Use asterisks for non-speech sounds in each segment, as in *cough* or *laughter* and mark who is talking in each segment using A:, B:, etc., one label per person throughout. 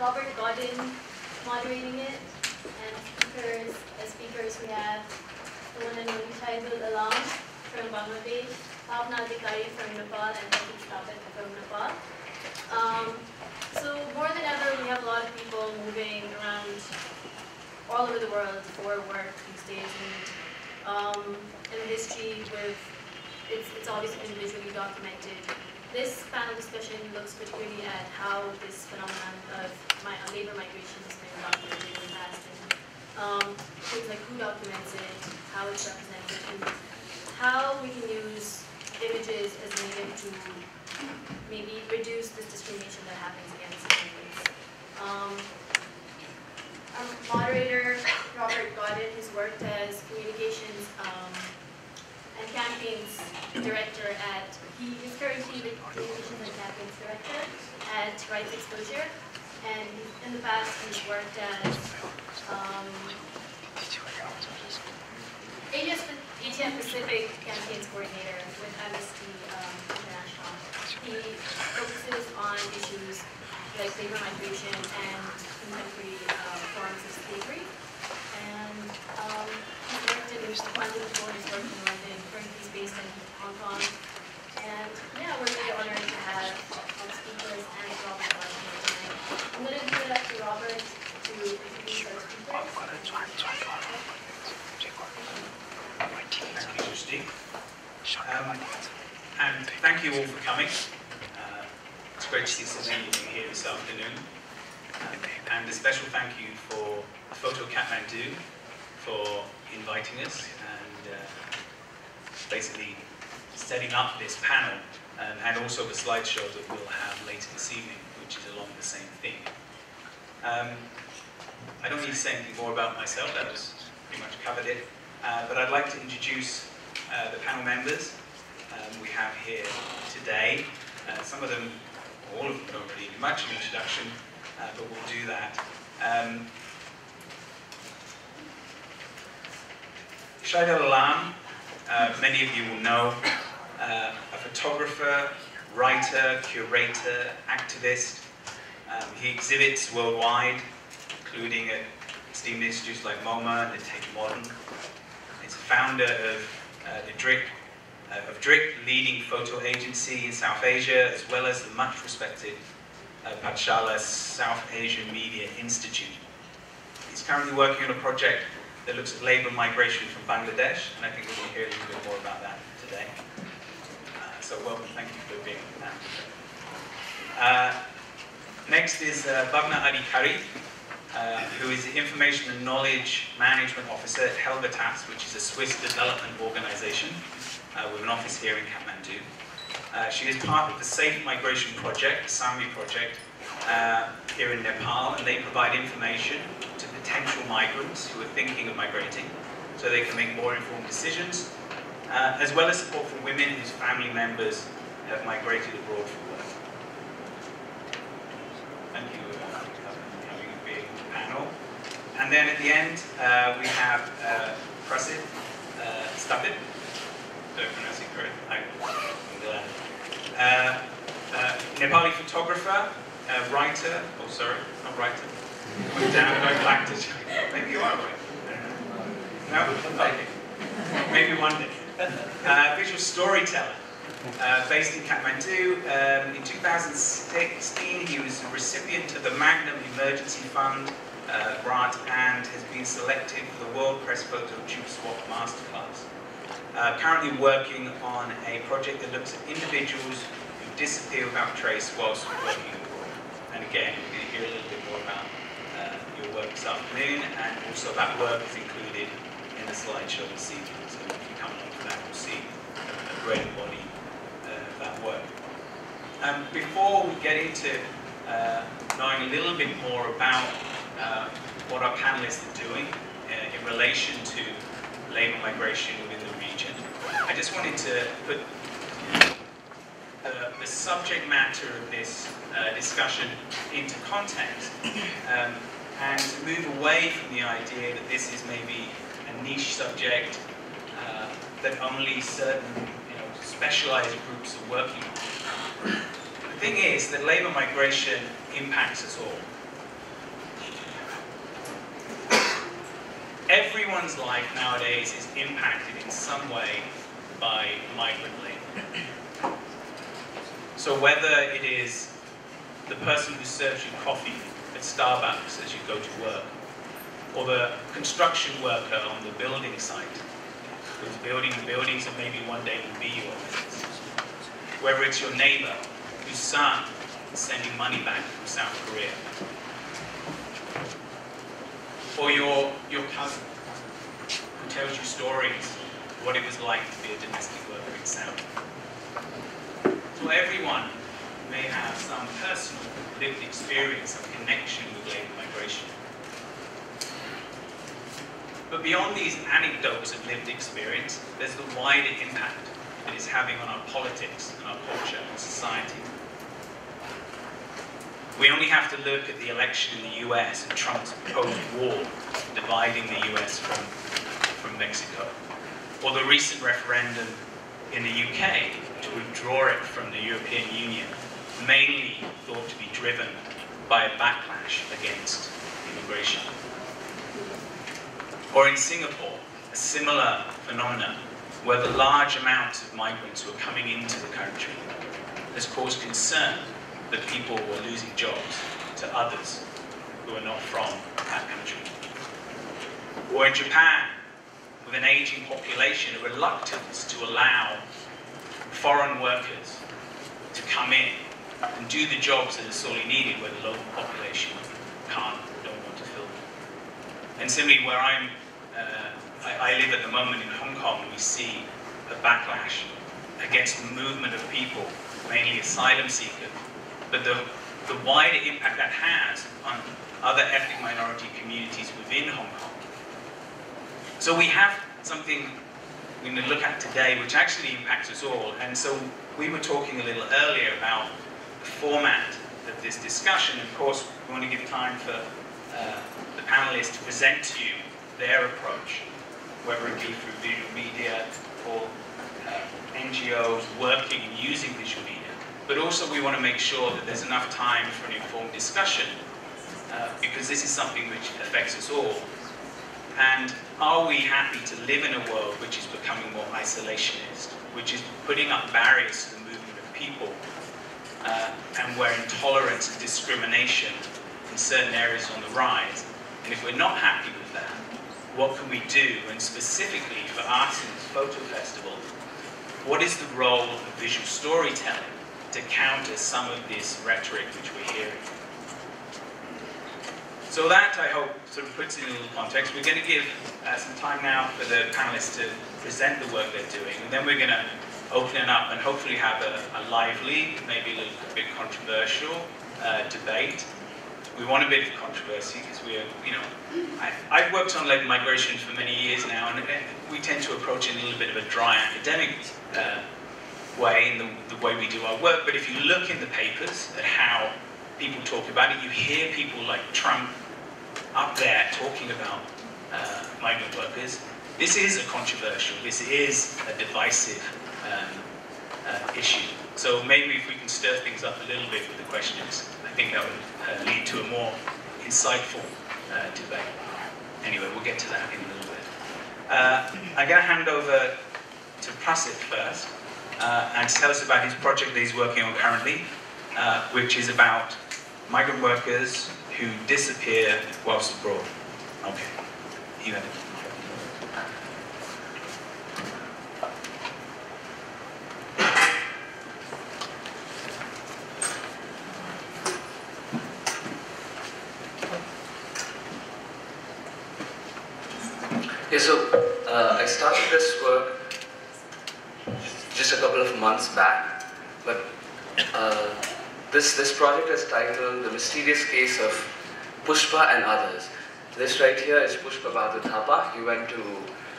A: Robert Godden moderating it, and speakers, as speakers we have the one and only Shahidul Alam from Bangladesh, Bhavna Adhikari from Nepal, and Rafiq Sthapit from Nepal. Um, so more than ever, we have a lot of people moving around all over the world for work these days, and um, in history with it's, it's obviously been visually documented. This panel discussion looks particularly at how this phenomenon of my, labor migration has been documented in the past, and um, things like who documents it, how it's represented, and how we can use images as a medium to maybe reduce this discrimination that happens against immigrants. Um, our moderator, Robert Godden, has worked as communications um, and campaigns director at, he is currently the communications and campaigns director at Rights Exposure. And in the past, he's worked as um, Pacific campaigns coordinator with Amnesty um, International. He focuses on issues like labor migration and contemporary uh, forms of slavery. And um, in London before, he's worked in London, currently based in Hong Kong. And yeah, we're really honored to have our speakers and Robert here tonight. I'm going to give it up to Robert to introduce our speakers.
B: Thank you, Christine. Um, and thank you all for coming. Uh, it's great to see so many of you here this afternoon. Um, and a special thank you for Photo Kathmandu for inviting us and uh, basically setting up this panel um, and also the slideshow that we'll have later this evening, which is along the same theme. Um, I don't need to say anything more about myself, that was pretty much covered it. Uh, but I'd like to introduce uh, the panel members um, we have here today. Uh, some of them, all of them don't really need much of an introduction, uh, but we'll do that. Um, Shahidul Alam, uh, many of you will know, uh, a photographer, writer, curator, activist. Um, he exhibits worldwide, including at esteemed institutes like MoMA and the Tate Modern. He's a founder of uh, the Drik, uh, of Drik, leading photo agency in South Asia, as well as the much respected uh, Pathshala South Asian Media Institute. He's currently working on a project that looks at labor migration from Bangladesh, and I think we're going to hear a little bit more about that today. Uh, so welcome, thank you for being here. Uh, next is uh, Bhavna Adhikari, uh, who is the Information and Knowledge Management Officer at Helvetas, which is a Swiss development organization uh, with an office here in Kathmandu. Uh, she is part of the Safe Migration Project, the SAMI project, uh, here in Nepal, and they provide information potential migrants who are thinking of migrating so they can make more informed decisions, uh, as well as support for women whose family members have migrated abroad for work. Thank you uh, for having a big panel. And then at the end, uh, we have uh, Prasiit uh, I pronounce it correct? Uh, uh, Nepali photographer, uh, writer, oh sorry, not writer. Put down, no black to Maybe you are right. No? Okay. Maybe one day. Uh, visual storyteller, uh, based in Kathmandu. Um, in 2016, he was a recipient of the Magnum Emergency Fund uh, grant and has been selected for the World Press Photo Joop Swart Masterclass. Uh, currently working on a project that looks at individuals who disappear without trace whilst working abroad. And again, we're going to hear a little bit more about your work this afternoon, and also that work is included in the slideshow this evening. So if you come along to that, you'll see a great body uh, of that work. Um, before we get into uh, knowing a little bit more about uh, what our panelists are doing uh, in relation to labour migration within the region, I just wanted to put the, the subject matter of this uh, discussion into context um, and to move away from the idea that this is maybe a niche subject uh, that only certain you know, specialized groups are working on. The thing is that labor migration impacts us all. Everyone's life nowadays is impacted in some way by migrant labor. So whether it is the person who serves you coffee Starbucks as you go to work, or the construction worker on the building site who's building the buildings that maybe one day will be your office. Whether it's your neighbor whose son is sending money back from South Korea. Or your, your cousin who tells you stories what it was like to be a domestic worker in Saudi. So everyone may have some personal lived experience of connection with labor migration. But beyond these anecdotes of lived experience, there's the wider impact that it is having on our politics and our culture and society. We only have to look at the election in the US and Trump's proposed wall dividing the US from, from Mexico, or the recent referendum in the UK to withdraw it from the European Union, mainly thought to be driven by a backlash against immigration. Or in Singapore, a similar phenomenon where the large amounts of migrants who are coming into the country has caused concern that people were losing jobs to others who are not from that country. Or in Japan, with an aging population, a reluctance to allow foreign workers to come in and do the jobs that are sorely needed where the local population can't, don't want to fill them. And similarly, where I'm uh, I, I, live at the moment in Hong Kong, we see a backlash against the movement of people, mainly asylum seekers, but the, the wider impact that has on other ethnic minority communities within Hong Kong. So we have something we're going to look at today which actually impacts us all. And so we were talking a little earlier about format of this discussion. Of course, we want to give time for uh, the panelists to present to you their approach, whether it be through visual media or uh, NGOs working and using visual media. But also we want to make sure that there's enough time for an informed discussion uh, because this is something which affects us all. And are we happy to live in a world which is becoming more isolationist, which is putting up barriers to the movement of people, uh, and where intolerance and discrimination in certain areas on the rise? And if we're not happy with that, what can we do? And specifically for us in this photo festival, what is the role of visual storytelling to counter some of this rhetoric which we're hearing? So that, I hope, sort of puts it in a little context. We're going to give uh, some time now for the panelists to present the work they're doing, and then we're going to open it up and hopefully have a, a lively, maybe a little bit controversial uh, debate we want a bit of controversy because we are, you know, I, have worked on labor migration for many years now, and, and, we tend to approach it in a little bit of a dry academic uh, way in the, the, way we do our work. But if you look in the papers at how people talk about it, you hear people like Trump up there talking about uh, migrant workers. This is a controversial, this is a divisive um, uh, issue. So maybe if we can stir things up a little bit with the questions, I think that would uh, lead to a more insightful uh, debate. Anyway, we'll get to that in a little bit. I'm going to hand over to Prasiit first uh, and tell us about his project that he's working on currently, uh, which is about migrant workers who disappear whilst abroad. Okay, you have it.
C: Yeah, so uh, I started this work just a couple of months back, but uh, this, this project is titled The Mysterious Case of Pushpa and Others. This right here is Pushpa Bahadur Thapa. He went to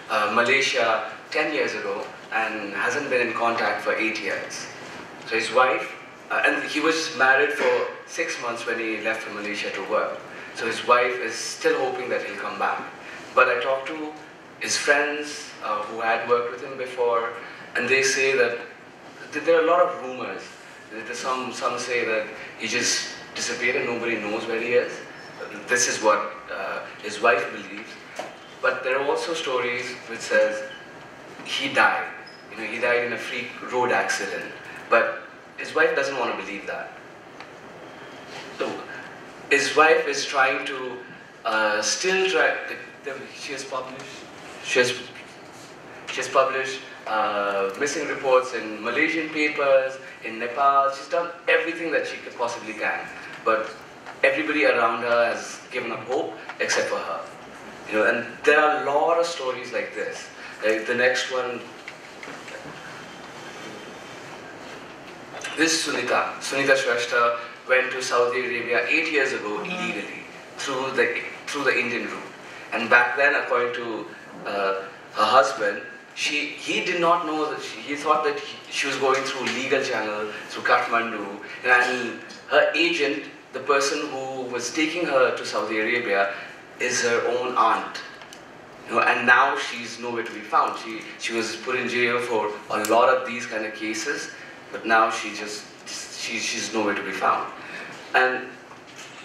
C: uh, Malaysia 10 years ago and hasn't been in contact for 8 years. So his wife, uh, and he was married for 6 months when he left for Malaysia to work. So his wife is still hoping that he'll come back. But I talked to his friends uh, who had worked with him before, and they say that there are a lot of rumors. Some, some say that he just disappeared and nobody knows where he is. This is what uh, his wife believes. But there are also stories which says he died. You know, he died in a freak road accident. But his wife doesn't want to believe that. So his wife is trying to uh, still try. She has published. She has. She has published uh, missing reports in Malaysian papers, in Nepal. She's done everything that she could possibly can. But everybody around her has given up hope except for her. You know, and there are a lot of stories like this. Like the next one, this is Sunita. Sunita Shrestha went to Saudi Arabia eight years ago illegally through the through the Indian route. And back then, according to uh, her husband, she he did not know that she, he thought that he, she was going through legal channel through Kathmandu, and her agent, the person who was taking her to Saudi Arabia, is her own aunt. You know, and now she's nowhere to be found. She she was put in jail for a lot of these kind of cases, but now she just she, she's nowhere to be found. And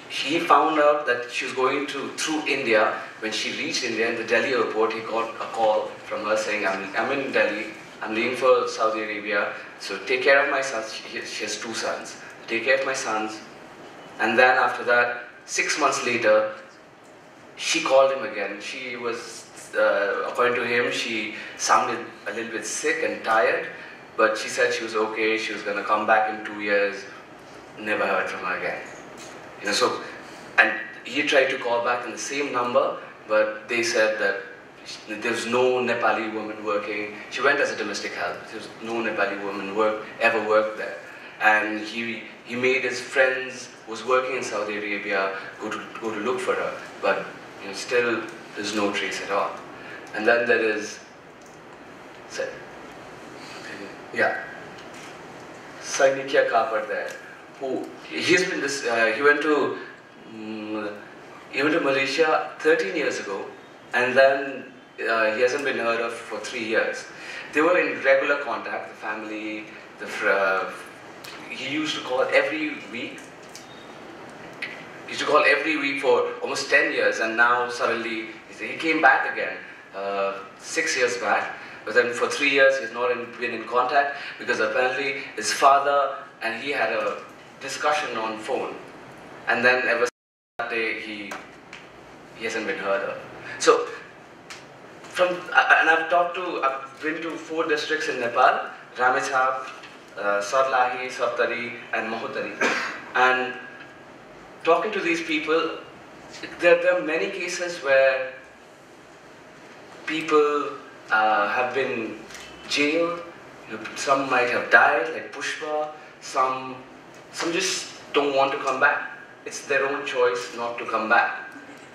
C: he found out that she was going to through India. When she reached India in the Delhi airport, he got a call from her saying, "I'm I'm in Delhi. I'm leaving for Saudi Arabia. So take care of my sons. She, she has two sons. Take care of my sons." And then after that, six months later, she called him again. She was, uh, according to him, she sounded a little bit sick and tired, but she said she was okay. She was going to come back in two years. Never heard from her again. You know, so, and he tried to call back on the same number, but they said that there was no Nepali woman working. She went as a domestic help. There was no Nepali woman work ever worked there, and he he made his friends who was working in Saudi Arabia go to go to look for her, but you know, still there's no trace at all. And then there is, yeah, Sainikya Kapar there, who he's been this. Uh, he went to um, he went to Malaysia 13 years ago, and then uh, he hasn't been heard of for three years. They were in regular contact, the family, the uh, he used to call every week. He used to call every week for almost 10 years, and now suddenly he came back again uh, six years back. But then for three years he's not in, been in contact because apparently his father and he had a discussion on phone, and then ever since that day he he hasn't been heard of. So from and I've talked to I've been to four districts in Nepal: Ramechhap, uh, Sarlahi, Saptari, and Mahottari, and talking to these people, there, there are many cases where people uh, have been jailed. Some might have died, like Pushpa. Some, some just don't want to come back. It's their own choice not to come back.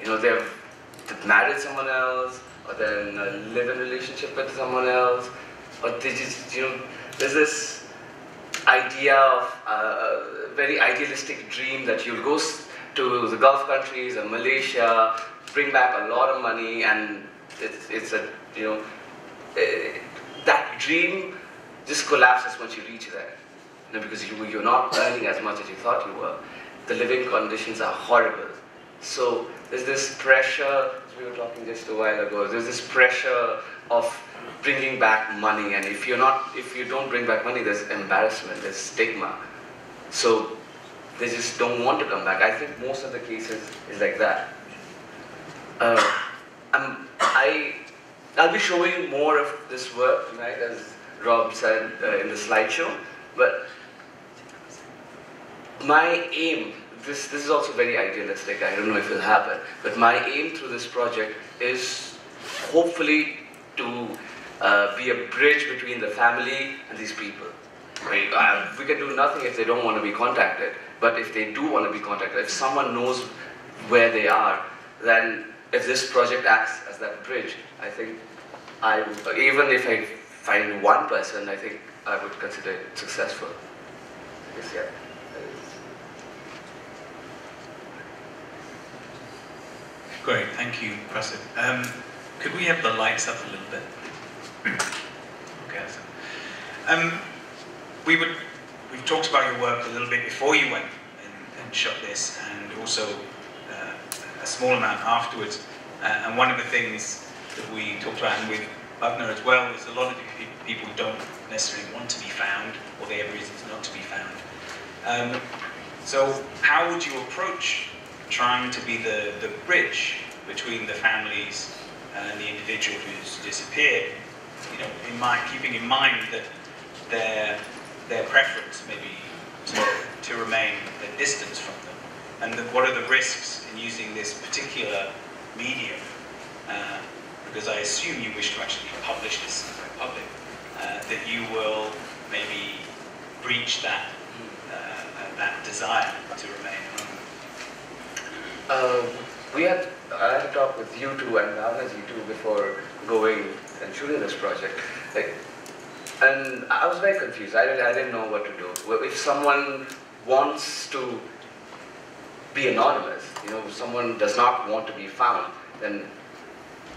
C: You know, they've, married someone else, or they're in a live-in relationship with someone else, or they just, you know, there's this idea of uh, a very idealistic dream that you'll go to the Gulf countries or Malaysia, bring back a lot of money, and it's, it's a, you know, uh, that dream just collapses once you reach there. You know, because you, you're not earning as much as you thought you were. The living conditions are horrible. So there's this pressure, we were talking just a while ago, there's this pressure of bringing back money and if you're not, if you don't bring back money, there's embarrassment, there's stigma. So they just don't want to come back. I think most of the cases is like that. Uh, I'm, I, I'll be showing more of this work, tonight as Rob said uh, in the slideshow, but my aim, this, this is also very idealistic, I don't know if it'll happen, but my aim through this project is hopefully to uh, be a bridge between the family and these people. Right? Uh, we can do nothing if they don't want to be contacted, but if they do want to be contacted, if someone knows where they are, then if this project acts as that bridge, I think I, even if I find one person, I think I would consider it successful. Yes, yeah.
B: Great, thank you, Prasiit. Um, could we have the lights up a little bit? okay, so, um, we would, we've talked about your work a little bit before you went and, and shot this, and also uh, a small amount afterwards. Uh, and one of the things that we talked about, and with Bhavna as well, is a lot of people don't necessarily want to be found, or they have reasons not to be found. Um, so how would you approach trying to be the, the bridge between the families and the individual who's disappeared, you know, in keeping in mind that their, their preference may be to, to remain a distance from them, and the, what are the risks in using this particular medium, uh, because I assume you wish to actually publish this in public, uh, that you will maybe breach that, uh, that desire to remain.
C: Uh, we had I had to talk with you two and Bhavnaji too before going and shooting this project. Like, and I was very confused. I really I didn't know what to do. If someone wants to be anonymous, you know, if someone does not want to be found, then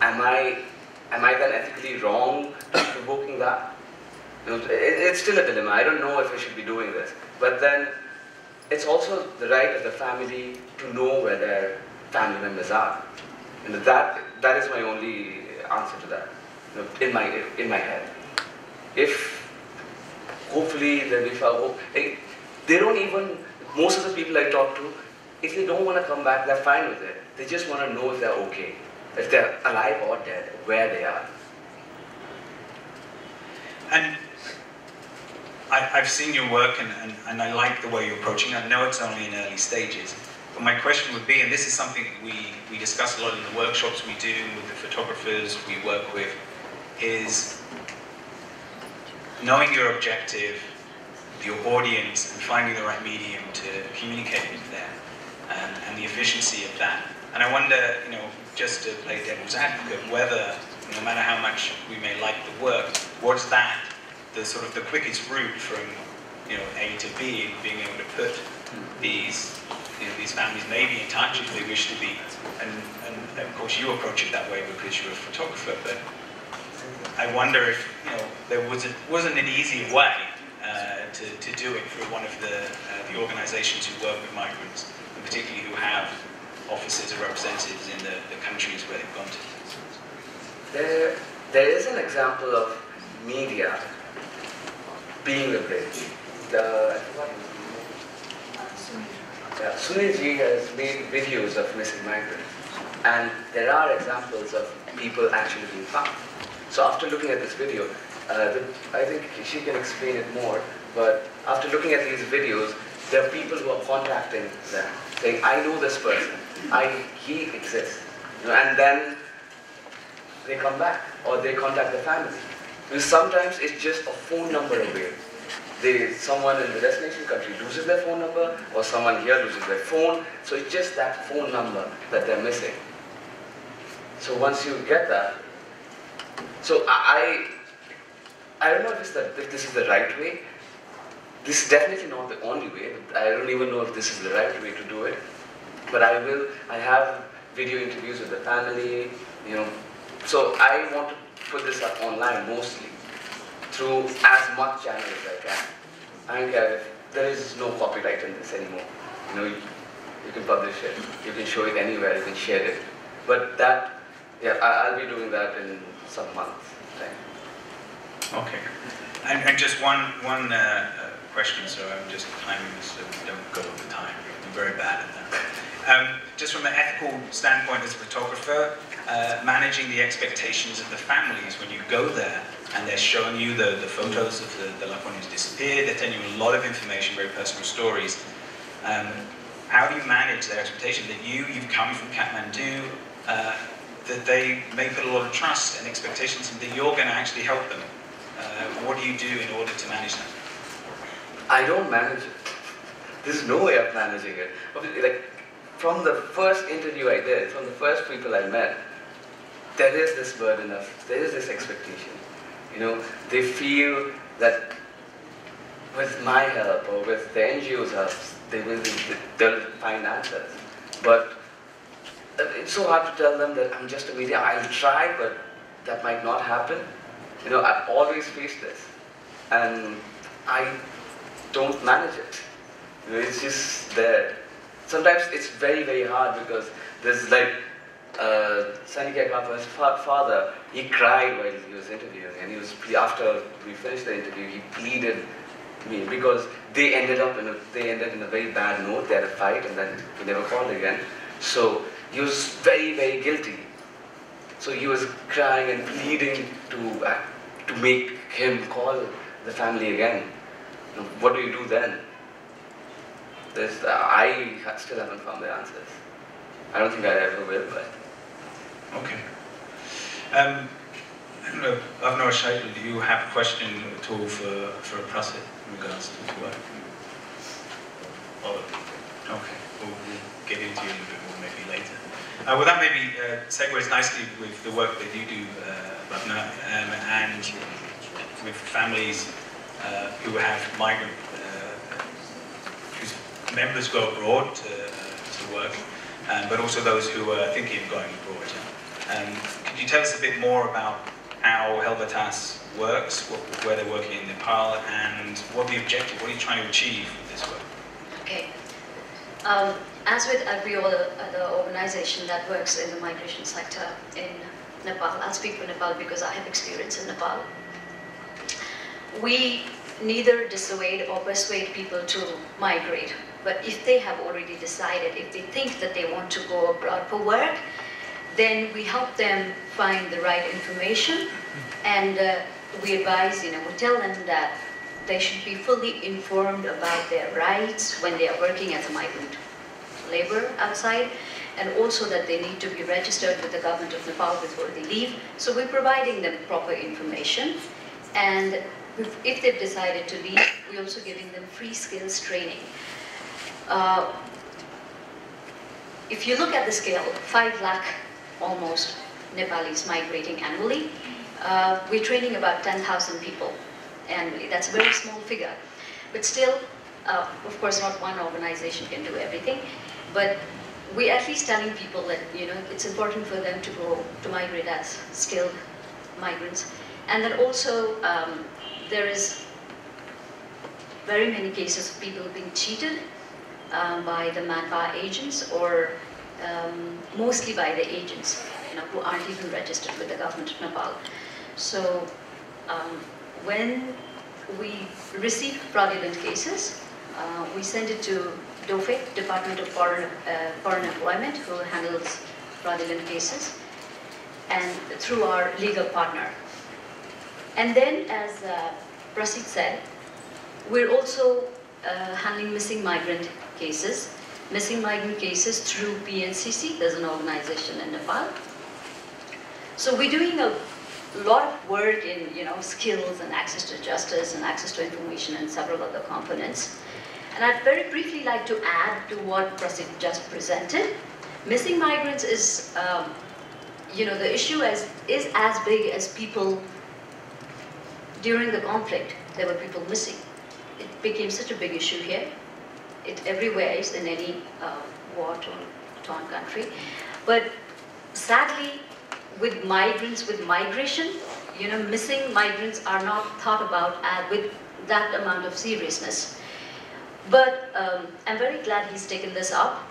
C: am I am I then ethically wrong provoking that? You know, it, it's still a dilemma. I don't know if I should be doing this. But then it's also the right of the family to know where their family members are. And that, that is my only answer to that, you know, in, my, in my head. If hopefully they will found, they don't even, most of the people I talk to, if they don't want to come back, they're fine with it. They just want to know if they're okay, if they're alive or dead, where they are.
B: And I, have seen your work and, and, and I like the way you're approaching it. I know it's only in early stages. But my question would be, and this is something we, we discuss a lot in the workshops we do with the photographers we work with, is knowing your objective, your audience, and finding the right medium to communicate with them, and, and the efficiency of that. And I wonder, you know, just to play devil's advocate, whether, no matter how much we may like the work, what's that the sort of the quickest route from, you know, A to B, and being able to put these you know, these families maybe in touch if they wish to be. And, and, of course you approach it that way because you're a photographer, but I wonder if you know there wasn't, wasn't an easy way uh, to, to do it for one of the, uh, the organizations who work with migrants, and particularly who have offices or representatives in the, the countries where they've gone to.
C: There, there is an example of media being the bridge. The, yeah, Sunilji has made videos of missing migrants, and there are examples of people actually being found. So after looking at this video, uh, the, I think she can explain it more, but after looking at these videos, there are people who are contacting them, saying, I know this person, I, he exists. And then they come back, or they contact the family. Because sometimes it's just a phone number away they, someone in the destination country loses their phone number or someone here loses their phone. So it's just that phone number that they're missing. So once you get that, so I, I don't know if, the, if this is the right way. This is definitely not the only way. I don't even know if this is the right way to do it. But I will, I have video interviews with the family, you know. So I want to put this up online mostly through as much channel as I can. And uh, there is no copyright in this anymore. You know, you, you, can publish it, you can show it anywhere, you can share it. But that, yeah, I, will be doing that in some months.
B: Time. Okay. And, and, just one one uh, uh, question, so I'm just timing this so we don't go over time. I'm very bad at that. Um, just from an ethical standpoint as a photographer, uh, managing the expectations of the families when you go there and they're showing you the, the photos of the, the loved one who's disappeared, they're telling you a lot of information, very personal stories. Um, how do you manage their expectation that you, you've come from Kathmandu, uh, that they may put a lot of trust and expectations and that you're going to actually help them? Uh, what do you do in order to manage that?
C: I don't manage it. There's no way of managing it. Obviously, Like, from the first interview I did, from the first people I met, there is this burden of, there is this expectation. You know, they feel that with my help or with the NGO's help, they will they'll find answers. But uh, it's so hard to tell them that I'm just a media. I'll try, but that might not happen. You know, I've always faced this, and I don't manage it. You know, it's just there. Sometimes it's very, very hard because there's like uh, Sunny Kekapa's fa- father, he cried while he was interviewing, and he was after we finished the interview, he pleaded me because they ended up in a they ended in a very bad note. They had a fight, and then he never called again. So he was very very guilty. So he was crying and pleading to uh, to make him call the family again. What do you do then? Uh, I still haven't found the answers. I don't think I ever will, but.
B: Okay. Um, I don't know, Bhavna do you have a question at all for, for Prasiit in regards to work? Or, okay, we'll, we'll get into it a bit more maybe later. Uh, well, that maybe uh, segues nicely with the work that you do, uh, Bhavna, um, and with families uh, who have migrant, uh, whose members go abroad to, to work, um, but also those who are thinking of going abroad. Um, could you tell us a bit more about how Helvetas works, what, where they're working in Nepal, and what the objective, what are you trying to achieve with this work?
D: Okay. Um, as with every other, other organization that works in the migration sector in Nepal, I'll speak for Nepal because I have experience in Nepal. We neither dissuade or persuade people to migrate, but if they have already decided, if they think that they want to go abroad for work, then we help them find the right information and uh, we advise, you know, we tell them that they should be fully informed about their rights when they are working as a migrant labor outside and also that they need to be registered with the government of Nepal before they leave. So we're providing them proper information and if they've decided to leave, we're also giving them free skills training. Uh, if you look at the scale, 5 lakh almost Nepalis migrating annually, uh, we're training about 10,000 people annually. That's a very small figure. But still, uh, of course, not one organization can do everything, but we're at least telling people that, you know, it's important for them to go, to migrate as skilled migrants. And then also, um, there is very many cases of people being cheated um, by the manpower agents or um, mostly by the agents, you know, who aren't even registered with the government of Nepal. So um, when we receive fraudulent cases, uh, we send it to DOFE, Department of Foreign, uh, Foreign Employment, who handles fraudulent cases, and through our legal partner. And then, as uh, said, we're also uh, handling missing migrant cases. Missing migrant cases through PNCC, there's an organization in Nepal. So we're doing a lot of work in you know skills and access to justice and access to information and several other components. And I'd very briefly like to add to what Prasiit just presented. Missing migrants is, um, you know, the issue as, is as big as people during the conflict. There were people missing. It became such a big issue here. It everywhere is in any uh, war-torn torn country. But sadly, with migrants, with migration, you know, missing migrants are not thought about with that amount of seriousness. But um, I'm very glad he's taken this up.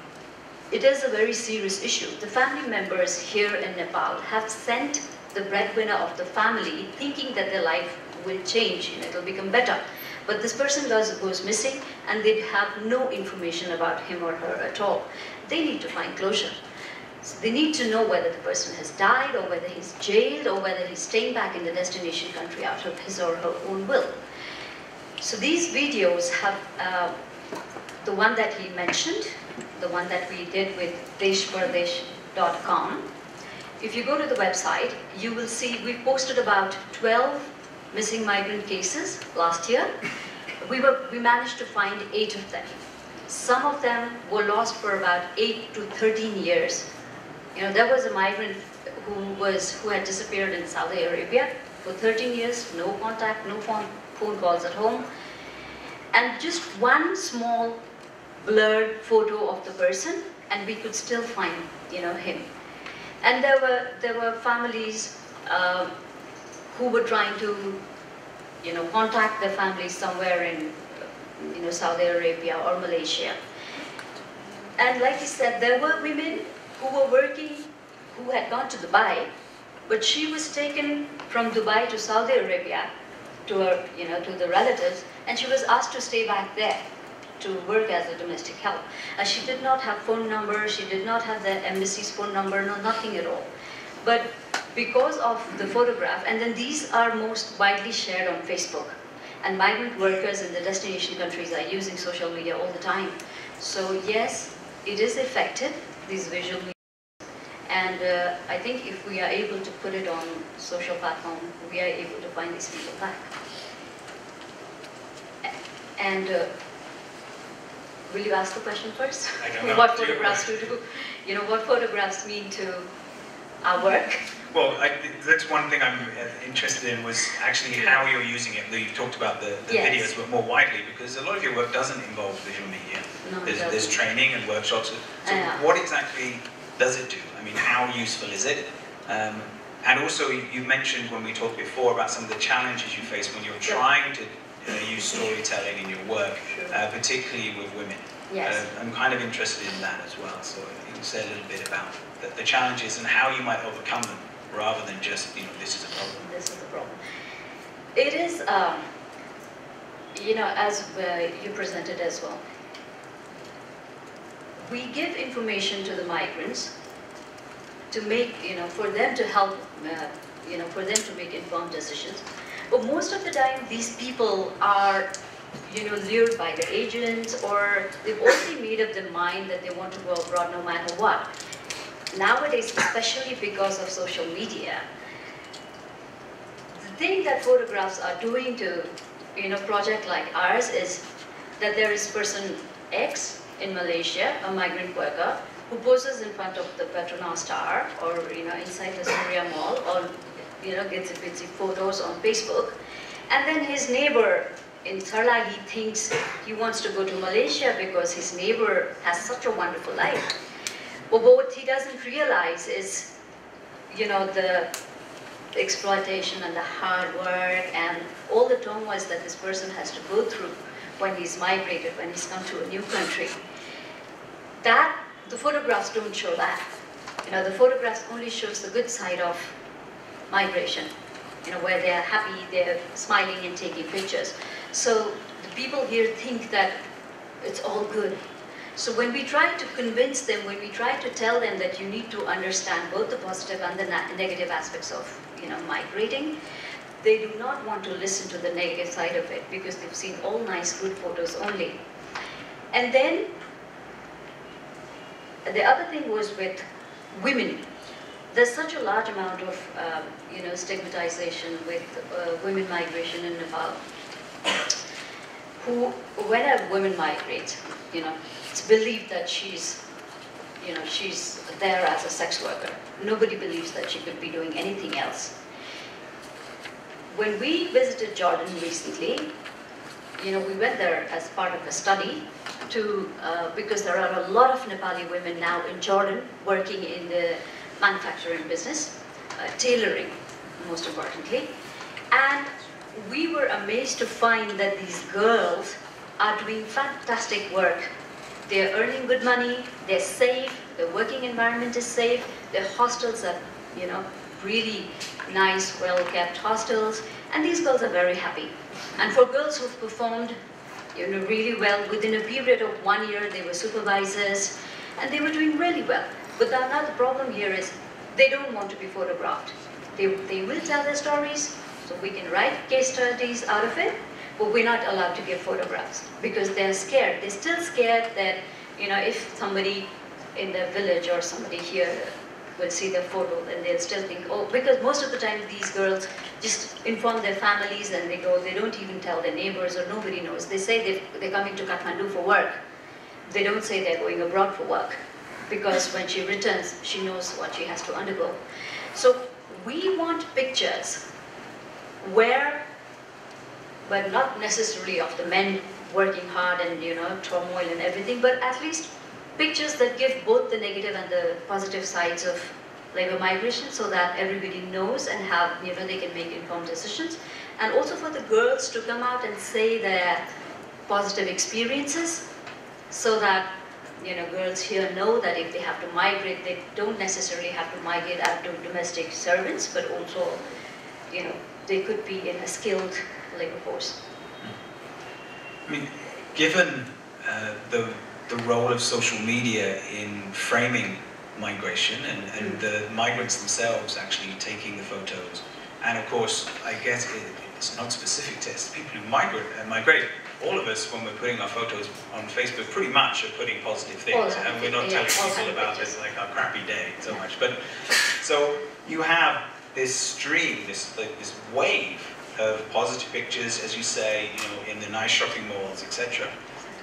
D: It is a very serious issue. The family members here in Nepal have sent the breadwinner of the family thinking that their life will change and it'll become better. But this person goes, missing and they have no information about him or her at all. They need to find closure. So they need to know whether the person has died or whether he's jailed or whether he's staying back in the destination country out of his or her own will. So these videos have uh, the one that he mentioned, the one that we did with deshpardesh.com. If you go to the website, you will see we've posted about 12 missing migrant cases last year. We, were, we managed to find eight of them. Some of them were lost for about 8 to 13 years. You know, there was a migrant who, was, who had disappeared in Saudi Arabia for 13 years, no contact, no phone, phone calls at home. And just one small blurred photo of the person and we could still find, you know, him. And there were, there were families uh, who were trying to, you know, contact their families somewhere in, you know, Saudi Arabia or Malaysia. And like he said, there were women who were working, who had gone to Dubai, but she was taken from Dubai to Saudi Arabia to her, you know, to the relatives, and she was asked to stay back there to work as a domestic help. And she did not have phone number, she did not have the embassy's phone number, no, nothing at all. But because of the photograph, and then these are most widely shared on Facebook, and migrant workers in the destination countries are using social media all the time. So yes, it is effective, these visual media. And uh, I think if we are able to put it on social platform, we are able to find these people back. And uh, will you ask the question first?
B: I don't *laughs* know.
D: What
B: Do you-
D: photographs do do? You know, what photographs mean to our work?
B: Well, I, that's one thing I'm uh, interested in was actually how you're using it. You talked about the, the
D: Yes.
B: videos, but more widely, because a lot of your work doesn't involve visual media.
D: No,
B: There's, there's training and workshops. So
D: Yeah.
B: what exactly does it do? I mean, how useful is it? Um, and also, you, you mentioned when we talked before about some of the challenges you face when you're trying to uh, use storytelling in your work, uh, particularly with women.
D: Yes.
B: Uh, I'm kind of interested in that as well. So you can say a little bit about the, the challenges and how you might overcome them, rather than just, you know, this is a problem.
D: This is a problem. It is, um, you know, as uh, you presented as well. We give information to the migrants to make, you know, for them to help, uh, you know, for them to make informed decisions. But most of the time, these people are, you know, lured by the agents or they've already made up their mind that they want to go abroad no matter what. Nowadays, especially because of social media, the thing that photographs are doing to, you know, project like ours is that there is person X in Malaysia, a migrant worker, who poses in front of the Petronas Tower or, you know, inside the Suria Mall or, you know, gets itsy photos on Facebook. And then his neighbor in Sarlahi thinks he wants to go to Malaysia because his neighbor has such a wonderful life. But what he doesn't realize is, you know, the exploitation and the hard work and all the turmoils that this person has to go through when he's migrated, when he's come to a new country. That, the photographs don't show that. You know, the photographs only shows the good side of migration, you know, where they're happy, they're smiling and taking pictures. So the people here think that it's all good. So when we try to convince them, when we try to tell them that you need to understand both the positive and the negative aspects of, you know, migrating, they do not want to listen to the negative side of it because they've seen all nice, good photos only. And then the other thing was with women. There's such a large amount of, um, you know, stigmatization with uh, women migration in Nepal. Who, when a woman migrates, you know, it's believed that she's, you know, she's there as a sex worker. Nobody believes that she could be doing anything else. When we visited Jordan recently, you know, we went there as part of a study to, uh, because there are a lot of Nepali women now in Jordan working in the manufacturing business, uh, tailoring, most importantly. And we were amazed to find that these girls are doing fantastic work. They're earning good money, they're safe, the working environment is safe, their hostels are, you know, really nice, well-kept hostels, and these girls are very happy. And for girls who've performed, you know, really well, within a period of one year, they were supervisors, and they were doing really well. But the another problem here is they don't want to be photographed. They, they will tell their stories, so we can write case studies out of it, but we're not allowed to give photographs because they're scared. They're still scared that, you know, if somebody in the village or somebody here will see their photo, then they'll still think, oh, because most of the time these girls just inform their families and they go, they don't even tell their neighbors or nobody knows. They say they're coming to Kathmandu for work. They don't say they're going abroad for work because when she returns, she knows what she has to undergo. So we want pictures where, but not necessarily of the men working hard and you know turmoil and everything, but at least pictures that give both the negative and the positive sides of labor migration so that everybody knows and have, you know, they can make informed decisions. And also for the girls to come out and say their positive experiences so that you know, girls here know that if they have to migrate, they don't necessarily have to migrate out to domestic servants, but also, you know, they could be in a skilled labor force.
B: I mean, given uh, the, the role of social media in framing migration and, and the migrants themselves actually taking the photos, and of course, I guess it, it's not specific to people who migrate, uh, migrate. All of us, when we're putting our photos on Facebook, pretty much are putting positive things, and we're not telling people about this like our crappy day so much. But so you have this stream, this like, this wave of positive pictures, as you say, you know, in the nice shopping malls, etc.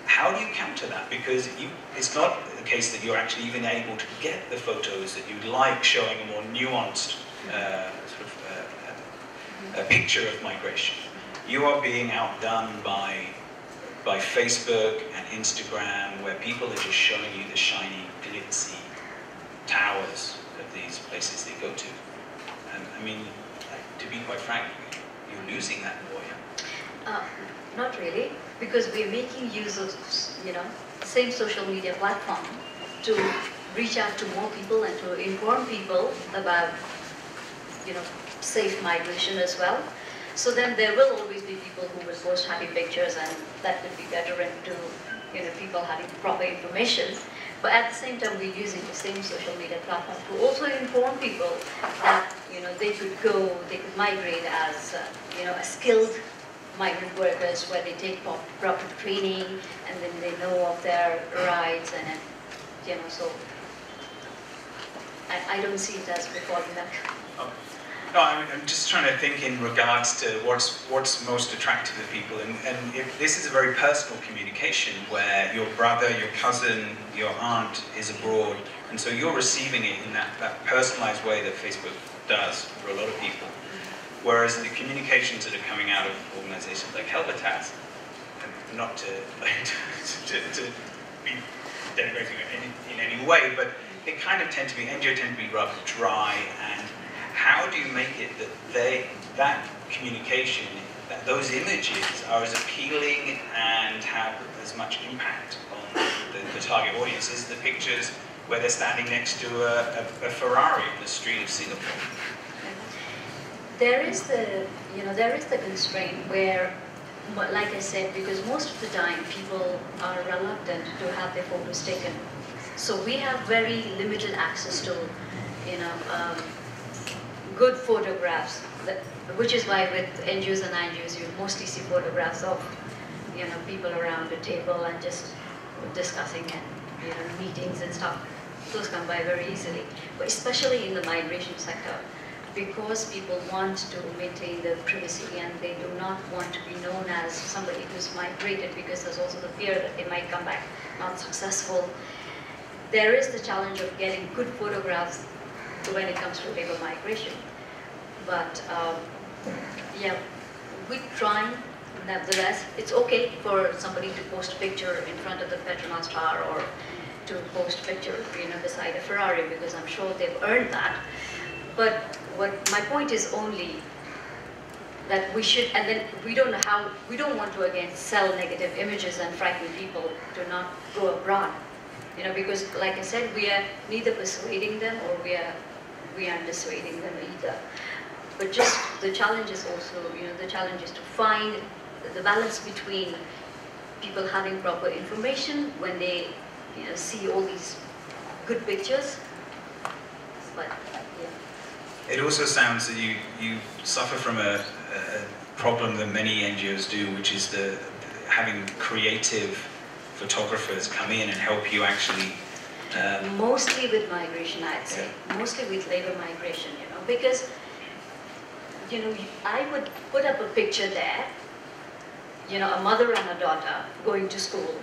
B: How do you counter that? Because you, it's not the case that you're actually even able to get the photos that you'd like, showing a more nuanced uh, sort of uh, a picture of migration. You are being outdone by by Facebook and Instagram, where people are just showing you the shiny, glitzy towers of these places they go to. I mean, to be quite frank, you're losing that boy.
D: Uh, not really, because we're making use of, you know, same social media platform to reach out to more people and to inform people about, you know, safe migration as well. So then there will always be people who will post happy pictures and that would be better into, you know, people having proper information. But at the same time, we're using the same social media platform to also inform people that, you know, they could go, they could migrate as, uh, you know, skilled migrant workers where they take proper training and then they know of their rights and, uh, you know, so I, I don't see it as befalling them.
B: Oh. No, I mean, I'm just trying to think in regards to what's what's most attractive to people, and, and if this is a very personal communication where your brother, your cousin, your aunt is abroad, and so you're receiving it in that, that personalized way that Facebook does for a lot of people. Whereas the communications that are coming out of organizations like Helvetas, not to, *laughs* to, to, to be denigrating in any, in any way, but they kind of tend to be, NGO tend to be rather dry how do you make it that they, that communication, that those images are as appealing and have as much impact on the, the target audience as the pictures where they're standing next to a, a, a Ferrari on the street of Singapore?
D: There is the, you know, there is the constraint where, like I said, because most of the time people are reluctant to have their photos taken. So we have very limited access to, you know, um, good photographs, that, which is why with NGOs and NGOs you mostly see photographs of, you know, people around the table and just discussing and, you know, meetings and stuff. Those come by very easily, but especially in the migration sector because people want to maintain their privacy and they do not want to be known as somebody who's migrated because there's also the fear that they might come back not successful. There is the challenge of getting good photographs when it comes to labor migration. But um, yeah, we try nevertheless. It's okay for somebody to post a picture in front of the Petronas Tower or to post a picture, you know, beside a Ferrari because I'm sure they've earned that. But what my point is only that we should, and then we don't know how, we don't want to again sell negative images and frighten people to not go abroad. You know, because like I said, we are neither persuading them or we are, we are dissuading them either. But just the challenge is also, you know, the challenge is to find the balance between people having proper information when they, you know, see all these good pictures. But, yeah.
B: It also sounds that you, you suffer from a, a problem that many NGOs do, which is the having creative photographers come in and help you actually. Um,
D: Mostly with migration, I'd say. Mostly with labor migration, you know, because, you know, I would put up a picture there, you know, a mother and a daughter going to school,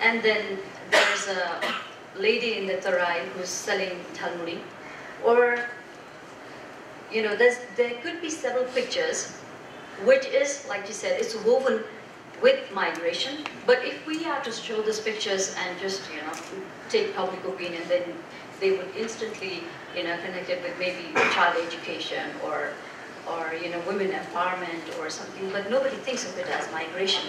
D: and then there's a lady in the Tarai who's selling Talmudi, or, you know, there could be several pictures, which is, like you said, it's woven with migration. But if we are to show these pictures and just, you know, take public opinion, then they would instantly, you know, connect it with maybe child education or, or you know, women empowerment or something. But nobody thinks of it as migration.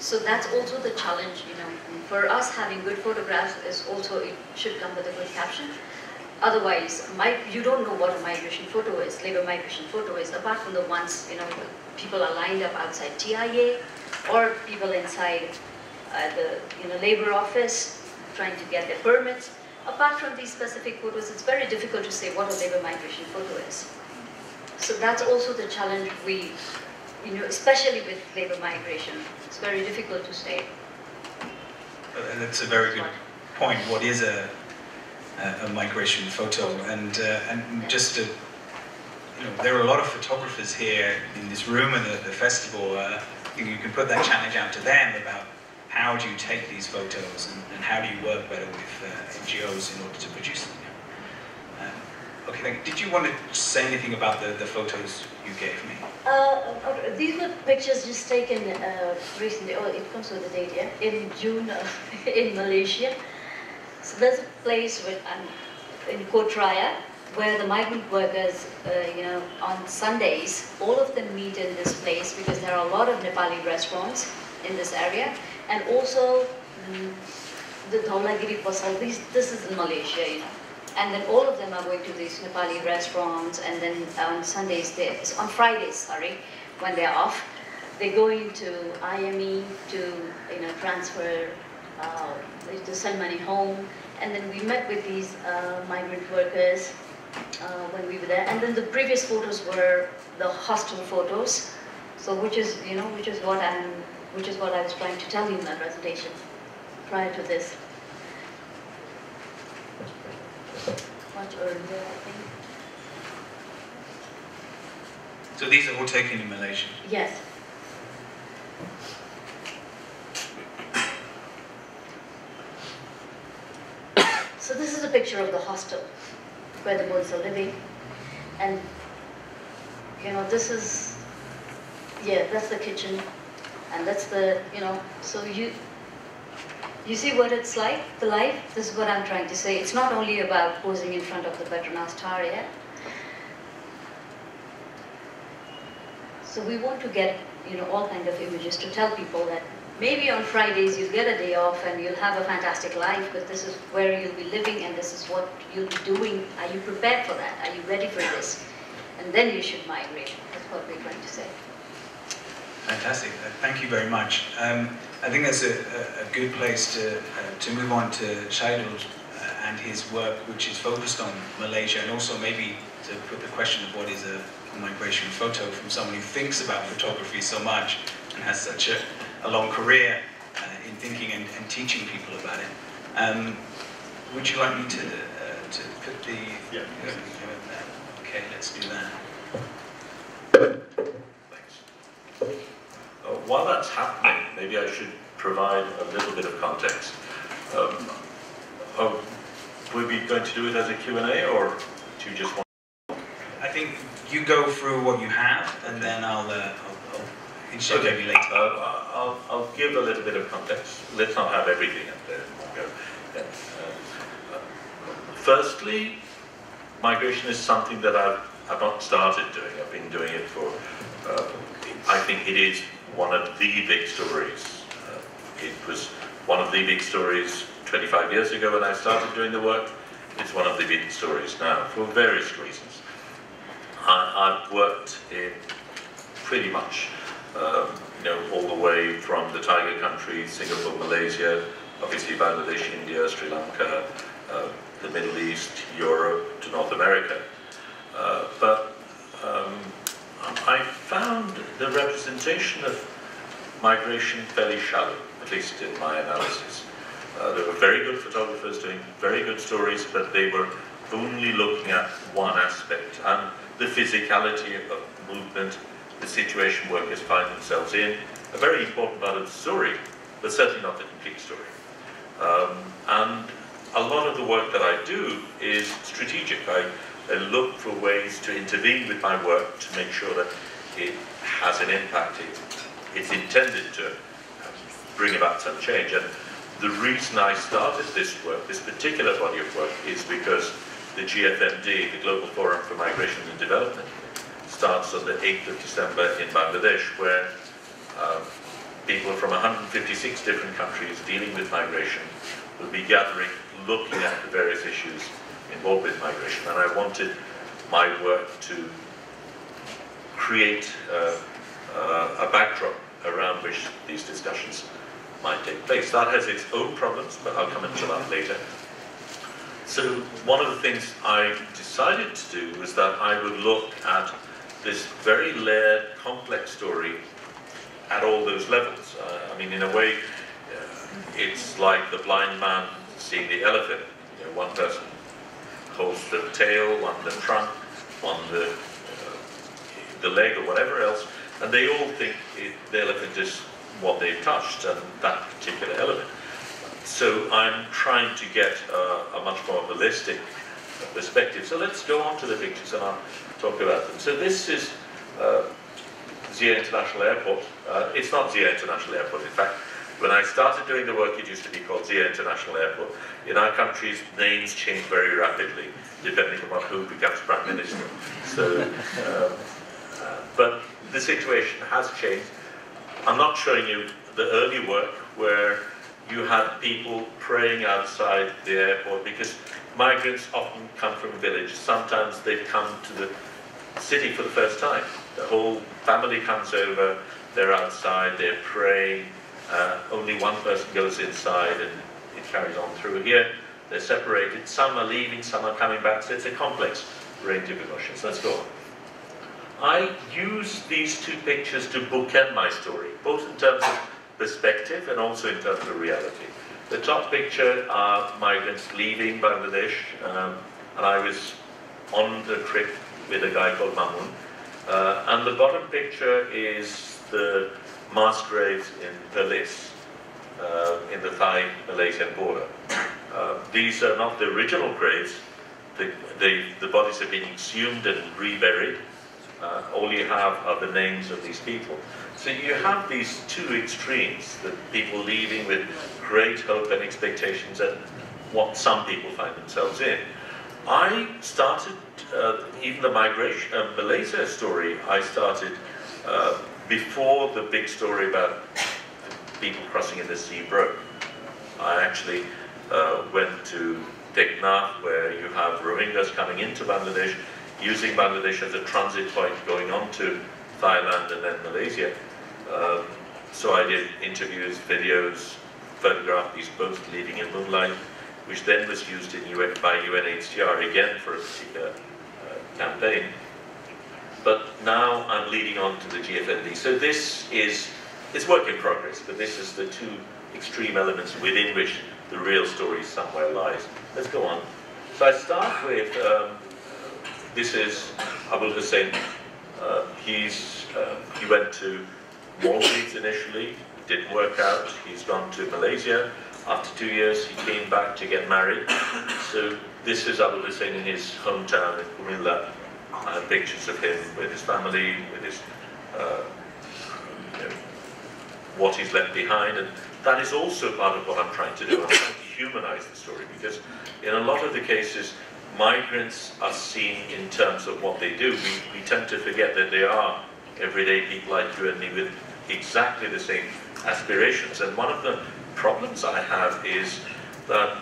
D: So that's also the challenge, you know. For us, having good photographs is also, it should come with a good caption. Otherwise, my, you don't know what a migration photo is, labor migration photo is, apart from the ones, you know, people are lined up outside TIA or people inside uh, the, you know, labor office trying to get their permits. Apart from these specific photos, it's very difficult to say what a labor migration photo is. So that's also the challenge we, you know, especially with labor migration, it's very difficult to say.
B: And that's a very good point. What is a, a, a migration photo? And, uh, and just to, you know, there are a lot of photographers here in this room and the, the festival. Uh, I think you can put that challenge out to them about how do you take these photos and, and how do you work better with uh, NGOs in order to produce them. Um, okay, thank you. Did you want to say anything about the, the photos you gave me?
D: Uh, uh, these were pictures just taken uh, recently. Oh, it comes with the date, yeah. In June *laughs* in Malaysia. So there's a place with, um, in Kota Raya where the migrant workers, uh, you know, on Sundays, all of them meet in this place because there are a lot of Nepali restaurants in this area, and also mm, the Dhaulagiri Pasal. These, this is in Malaysia, you know. And then all of them are going to these Nepali restaurants, and then on Sundays, they, on Fridays, sorry, when they're off, they go into IME to, you know, transfer, uh, to send money home. And then we met with these uh, migrant workers uh, when we were there. And then the previous photos were the hostel photos. So which is, you know, which is what I'm, which is what I was trying to tell you in my presentation prior to this. Much earlier, I think.
B: So these are all taken in Malaysia.
D: Yes. So this is a picture of the hostel where the boys are living. And, you know, this is, yeah, that's the kitchen. And that's the, you know, so you, you see what it's like, the life? This is what I'm trying to say. It's not only about posing in front of the Petronas yet. So we want to get, you know, all kind of images to tell people that maybe on Fridays you'll get a day off and you'll have a fantastic life, but this is where you'll be living and this is what you'll be doing. Are you prepared for that? Are you ready for this? And then you should migrate. That's what we're trying to say.
B: Fantastic. Uh, Thank you very much. Um, I think that's a, a, good place to, uh, to move on to Shahidul uh, and his work, which is focused on Malaysia, and also maybe to put the question of what is a, a migration photo from someone who thinks about photography so much and has such a, a long career uh, in thinking and, and teaching people about it. Um, would you like me to, uh, to put the...
E: Yeah.
B: Okay, let's do that.
E: Thanks. Uh, while that's happening, maybe I should provide a little bit of context. Um, will we going to do it as a Q&A or do you just want?
B: I think you go through what you have, and then I'll, uh, I'll, I'll interject
E: Okay.
B: maybe later.
E: Uh, I'll, I'll give a little bit of context. Let's not have everything up there. Yeah. Uh, Firstly, migration is something that I've, I've not started doing. I've been doing it for, uh, I think it is one of the big stories. Uh, it was one of the big stories 25 years ago when I started doing the work. It's one of the big stories now for various reasons. I, I've worked in pretty much, um, you know, all the way from the tiger countries, Singapore, Malaysia, obviously Bangladesh, India, Sri Lanka, uh, the Middle East, Europe, to North America. Uh, but um, I found the representation of migration fairly shallow, at least in my analysis. Uh, there were very good photographers doing very good stories, but they were only looking at one aspect and the physicality of movement, the situation workers find themselves in, a very important part of the story, but certainly not the complete story. Um, and a lot of the work that I do is strategic. I, I look for ways to intervene with my work to make sure that it has an impact. It, it's intended to bring about some change. And the reason I started this work, this particular body of work, is because the GFMD, the Global Forum for Migration and Development, starts on the 8th of December in Bangladesh, where um, people from 156 different countries dealing with migration will be gathering, looking at the various issues involved with migration. And I wanted my work to create uh, uh, a backdrop around which these discussions might take place. That has its own problems, but I'll come into that later. So one of the things I decided to do was that I would look at this very layered, complex story at all those levels. Uh, I mean, in a way, uh, it's like the blind man seeing the elephant. You know, one person holds the tail, one the trunk, one the, uh, the leg or whatever else, and they all think it, the elephant is what they've touched and that particular element. So I'm trying to get a much more holistic perspective. So let's go on to the pictures and I'll talk about them. So this is uh, Zia International Airport. Uh, it's not Zia International Airport, in fact. When I started doing the work, it used to be called Zia International Airport. In our countries, names change very rapidly, depending on who becomes Prime Minister. So, um, uh, but the situation has changed. I'm not showing you the early work where you had people praying outside the airport because migrants often come from villages. Sometimes they've come to the city for the first time. The whole family comes over, they're outside, they're praying. Uh, only one person goes inside and it carries on through here. They're separated. Some are leaving, some are coming back. So it's a complex range of emotions. Let's go on. I use these two pictures to bookend my story, both in terms of perspective and also in terms of reality. The top picture are migrants leaving Bangladesh, um, and I was on the trip with a guy called Mamun. Uh, and the bottom picture is the mass graves in Perlis, uh, in the Thai-Malaysian border. Uh, these are not the original graves. The, the, the bodies have been exhumed and reburied. Uh, all you have are the names of these people. So you have these two extremes, the people leaving with great hope and expectations and what some people find themselves in. I started, uh, even the migration, uh, Malaysia story, I started uh, before the big story about people crossing in the sea broke. I actually uh, went to Teknaf, where you have Rohingyas coming into Bangladesh, using Bangladesh as a transit point going on to Thailand and then Malaysia. Um, so I did interviews, videos, photographed these boats leading in moonlight, which then was used in UN, by UNHCR again for a uh, campaign. But now I'm leading on to the GFMD. So this is, it's work in progress, but this is the two extreme elements within which the real story somewhere lies. Let's go on. So I start with, um, this is Abul Hussein. Uh, he's, uh, he went to Maldives initially, didn't work out. He's gone to Malaysia. After two years, he came back to get married. So this is Abul Hussein in his hometown in Kumilla. Pictures of him with his family, with his uh, you know, what he's left behind, and that is also part of what I'm trying to do. I'm trying to humanize the story because in a lot of the cases, migrants are seen in terms of what they do. We, we tend to forget that they are everyday people like you and me with exactly the same aspirations. And one of the problems I have is that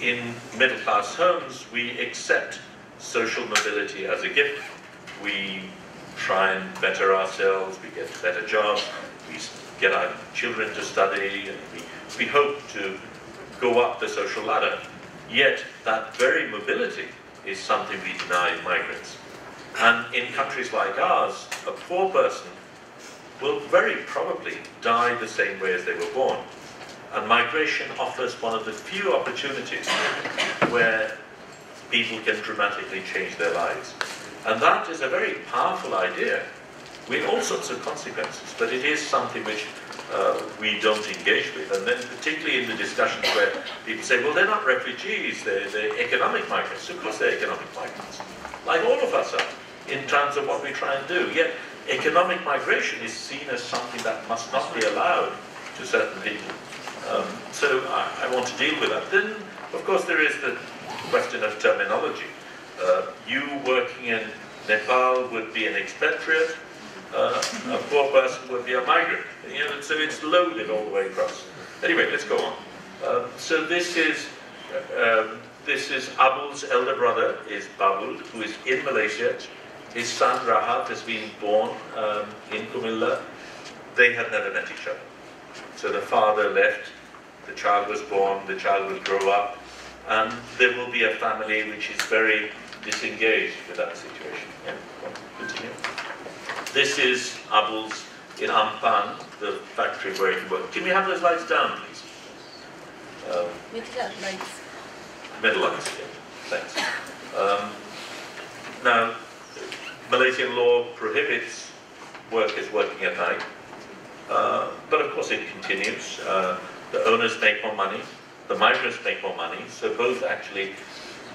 E: in middle class homes, we accept social mobility as a gift. We try and better ourselves, we get better jobs, we get our children to study, and we, we hope to go up the social ladder. Yet that very mobility is something we deny migrants. And in countries like ours, a poor person will very probably die the same way as they were born. And migration offers one of the few opportunities where people can dramatically change their lives. And that is a very powerful idea with all sorts of consequences, but it is something which uh, we don't engage with. And then particularly in the discussions where people say, well, they're not refugees, they're, they're economic migrants. Of course they're economic migrants, like all of us are, in terms of what we try and do. Yet economic migration is seen as something that must not be allowed to certain people. Um, so I, I, want to deal with that. Then, of course, there is the question of terminology. Uh, you working in Nepal would be an expatriate, uh, a poor person would be a migrant. You know, so it's loaded all the way across. Anyway, let's go on. Um, so this is um, this is Abul's elder brother is Babul, who is in Malaysia. His son Rahat has been born um, in Kumilla. They had never met each other. So the father left, the child was born, the child will grow up, and there will be a family which is very disengaged with that situation. Yeah, continue. This is Abul's in Ampan, the factory where he worked. Can we have those lights down, please? Um, middle lights, yeah. Thanks. Um, now, Malaysian law prohibits workers working at night, uh, but of course it continues. Uh, the owners make more money, the migrants make more money, so both actually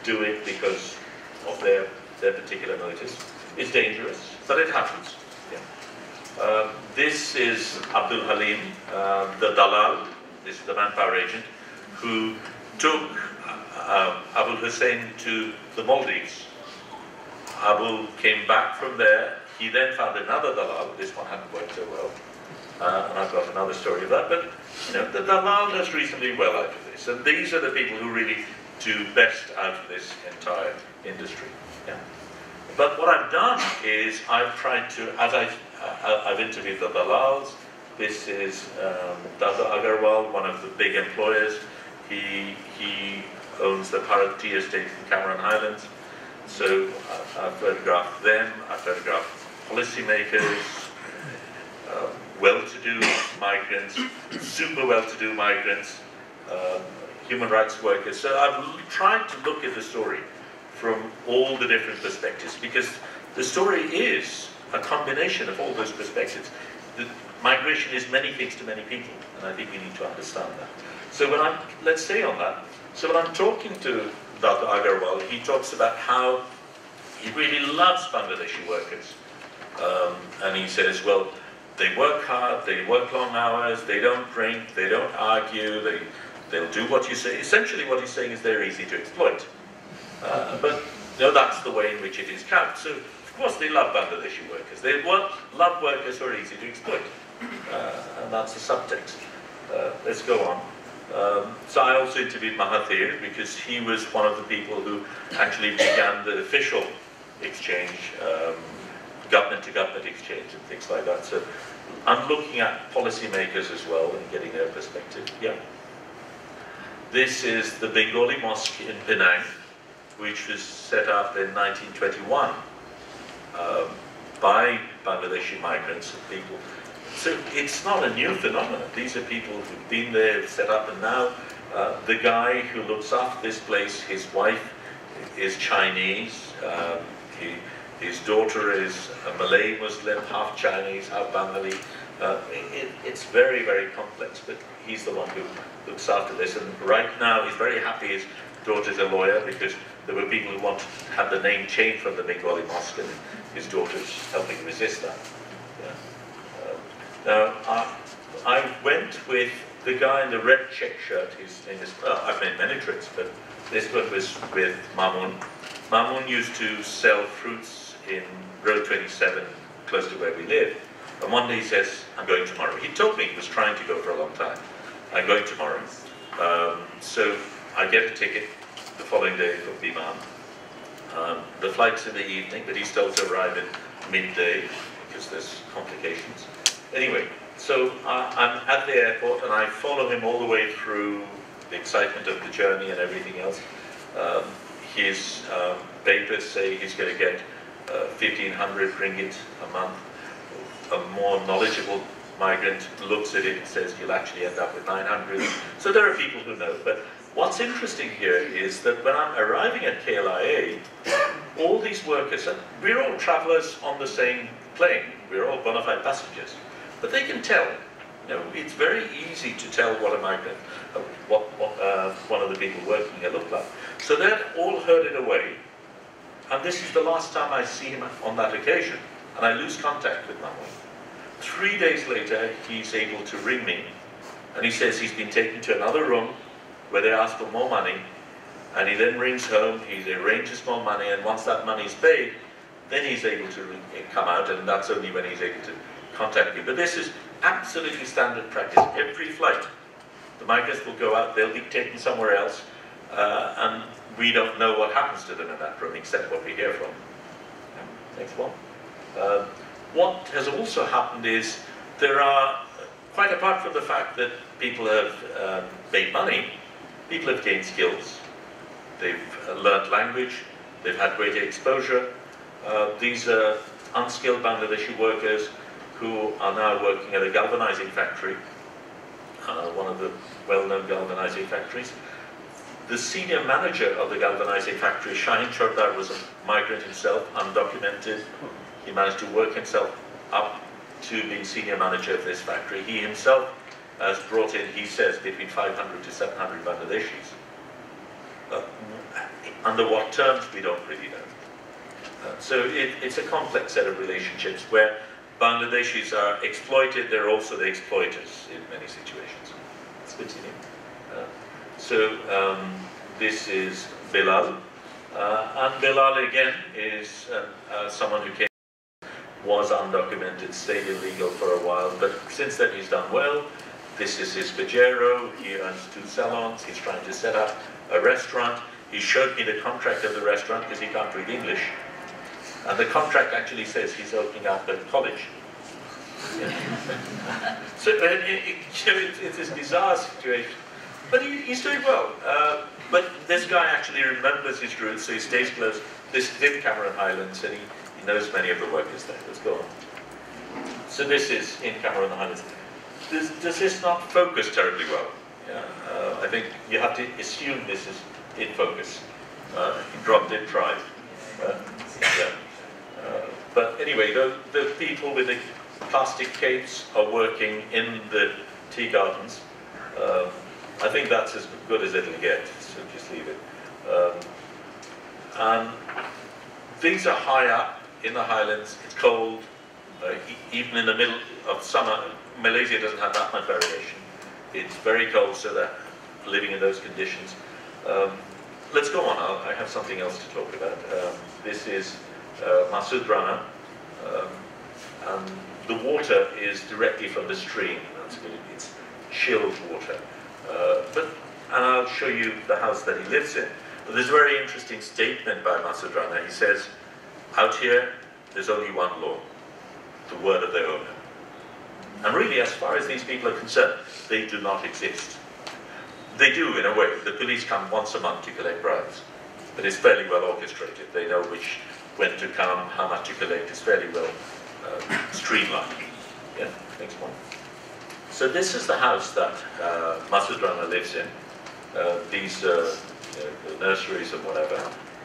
E: do it because of their, their particular motives. It's dangerous, but it happens. Yeah. Uh, this is Abdul Halim, uh, the Dalal, this is the manpower agent, who took uh, Abul Hussein to the Maldives. Abu came back from there. He then found another Dalal. This one hadn't worked so well. Uh, and I've got another story of that. But you know, the Dalal does reasonably well out of this. And these are the people who really do best out of this entire industry. Yeah. But what I've done is I've tried to, as I've, uh, I've interviewed the Dalals, this is um, Dada Agarwal, one of the big employers. He, he owns the Bharat Tea Estate in Cameron Highlands. So I, I photographed them, I photographed policymakers, uh, well-to-do migrants, super well-to-do migrants, uh, human rights workers. So I've tried to look at the story from all the different perspectives because the story is a combination of all those perspectives. The migration is many things to many people, and I think we need to understand that. So when I'm, let's stay on that. So when I'm talking to Dr. Agarwal, he talks about how he really loves Bangladeshi workers. Um, and he says, well, they work hard, they work long hours, they don't drink, they don't argue, they, they'll do what you say. Essentially what he's saying is they're easy to exploit. Uh, but know, that's the way in which it is couched. So of course they love Bangladeshi workers. They work, love workers who are easy to exploit. Uh, and that's the subtext. Uh, let's go on. Um, so I also interviewed Mahathir because he was one of the people who actually began the official exchange, um, government to government exchange and things like that. So I'm looking at policymakers as well and getting their perspective. Yeah. This is the Bengali Mosque in Penang, which was set up in 1921 um, by Bangladeshi migrants and people so it's not a new phenomenon. These are people who've been there, set up, and now uh, the guy who looks after this place, his wife is Chinese. Um, he, his daughter is a Malay Muslim, half Chinese, half Bengali. Uh, it, it's very, very complex, but he's the one who looks after this. And right now, he's very happy his daughter's a lawyer because there were people who wanted to have the name changed from the Bengali mosque, and his daughter's helping resist that. Uh, now, I, I went with the guy in the red check shirt. His name is, I've made many trips, but this one was with Mamun. Mamun used to sell fruits in Road 27, close to where we live. And one day he says, I'm going tomorrow. He told me he was trying to go for a long time. I'm going tomorrow. Um, so I get a ticket the following day for Biman. Um, the flight's in the evening, but he's still to arrive in midday because there's complications. Anyway, so I'm at the airport and I follow him all the way through the excitement of the journey and everything else. Um, his uh, papers say he's going to get uh, 1500 ringgit a month. A more knowledgeable migrant looks at it and says you'll actually end up with 900. So there are people who know. But what's interesting here is that when I'm arriving at KLIA, all these workers, we're all travelers on the same plane. We're all bona fide passengers. But they can tell. You know, it's very easy to tell what a migrant, uh, what, what uh, one of the people working here looked like. So they'd all herded away, and this is the last time I see him on that occasion, and I lose contact with Mahmoud. Three days later, he's able to ring me, and he says he's been taken to another room where they ask for more money, and he then rings home, he arranges more money, and once that money is paid, then he's able to come out, and that's only when he's able to contact me. But this is absolutely standard practice. Every flight, the migrants will go out, they'll be taken somewhere else, uh, and we don't know what happens to them in that room except what we hear from them. Next one. Uh, what has also happened is there are, quite apart from the fact that people have uh, made money, people have gained skills, they've uh, learned language, they've had greater exposure. Uh, these are unskilled Bangladeshi workers who are now working at a galvanizing factory, uh, one of the well-known galvanizing factories. The senior manager of the galvanizing factory, Shahin Chordar, was a migrant himself, undocumented. He managed to work himself up to being senior manager of this factory. He himself has brought in, he says, between 500 to 700 Bangladeshis. Uh, under what terms, we don't really know. Uh, so it, it's a complex set of relationships where Bangladeshis are exploited, they're also the exploiters in many situations. Let's continue. Uh, so um, this is Bilal. Uh, and Bilal again is uh, uh, someone who came, was undocumented, stayed illegal for a while, but since then he's done well. This is his Pajero, he owns two salons, he's trying to set up a restaurant. He showed me the contract of the restaurant because he can't read English. And the contract actually says he's opening up a college. *laughs* So uh, it, it, it, it's this bizarre situation. But he, he's doing well. Uh, but this guy actually remembers his roots, so he stays close. This is in Cameron Highlands, and he knows many of the workers there. Let's go on. So this is in Cameron Highlands. Does, does this not focus terribly well? Yeah, uh, I think you have to assume this is in focus. Uh, dropped it, tried. Uh, yeah. Uh, but anyway, the, the people with the plastic capes are working in the tea gardens. Um, I think that's as good as it'll get, so just leave it. Um, and things are high up in the highlands, it's cold, uh, even in the middle of summer, Malaysia doesn't have that much variation. It's very cold, so they're living in those conditions. Um, let's go on, I'll, i have something else to talk about. Um, this is uh, Masud Rana, um, and the water is directly from the stream. That's good. It's chilled water. Uh, but, and I'll show you the house that he lives in. But there's a very interesting statement by Masud Rana. He says, out here, there's only one law, the word of the owner. And really, as far as these people are concerned, they do not exist. They do, in a way. The police come once a month to collect bribes. But it's fairly well orchestrated. They know which, when to come, how much to collect. It's fairly well uh, streamlined. Yeah, next one. So this is the house that uh, Masud Rana lives in. Uh, these uh, the nurseries and whatever.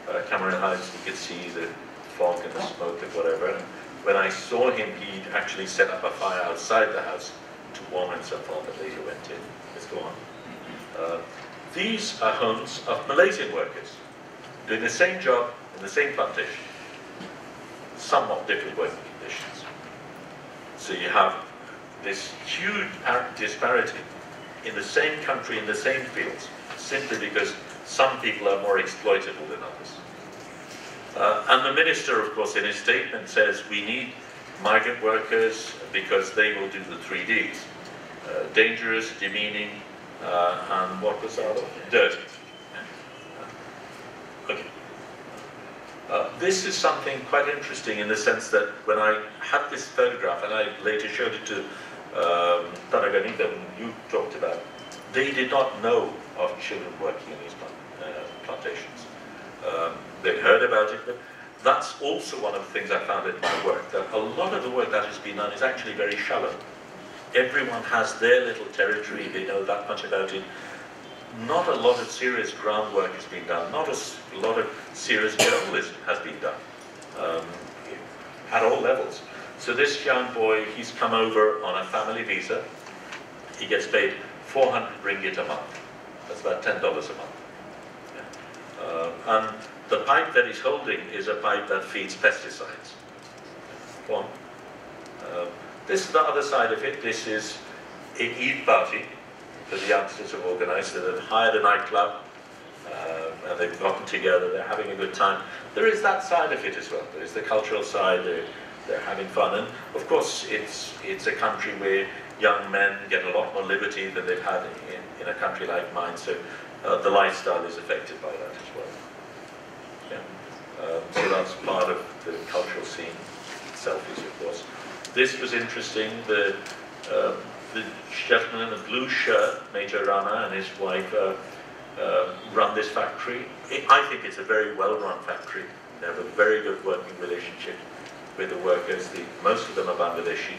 E: Uh, Cameron Heights, you can see the fog and the smoke and whatever when I saw him, he'd actually set up a fire outside the house to warm himself on, but later went in. Let's go on. Uh, these are homes of Malaysian workers doing the same job in the same plantation, somewhat different working conditions. So you have this huge disparity in the same country, in the same fields, simply because some people are more exploitable than others. Uh, and the minister, of course, in his statement says we need migrant workers because they will do the three Ds. Uh, dangerous, demeaning, uh, and what was other? Dirty. Okay. Uh, this is something quite interesting in the sense that when I had this photograph, and I later showed it to um, Tenaganita, you talked about, they did not know of children working in these uh, plantations. Um, they'd heard about it, but that's also one of the things I found in my work, that a lot of the work that has been done is actually very shallow. Everyone has their little territory, they know that much about it. Not a lot of serious groundwork has been done, not a lot of serious journalism has been done, um, at all levels. So this young boy, he's come over on a family visa. He gets paid 400 ringgit a month. That's about $10 a month. Yeah. Um, and the pipe that he's holding is a pipe that feeds pesticides. One. Uh, this is the other side of it. This is a Eid party that the youngsters have organized. They've hired a nightclub uh, and they've gotten together, they're having a good time. There is that side of it as well. There is the cultural side, they're, they're having fun. And of course, it's, it's a country where young men get a lot more liberty than they've had in, in a country like mine. So uh, the lifestyle is affected by that. Um, so that's part of the cultural scene itself is, of course. This was interesting. The, uh, the gentleman in the blue shirt, Major Rana, and his wife uh, uh, run this factory. It, I think it's a very well-run factory. They have a very good working relationship with the workers. The, most of them are Bangladeshi.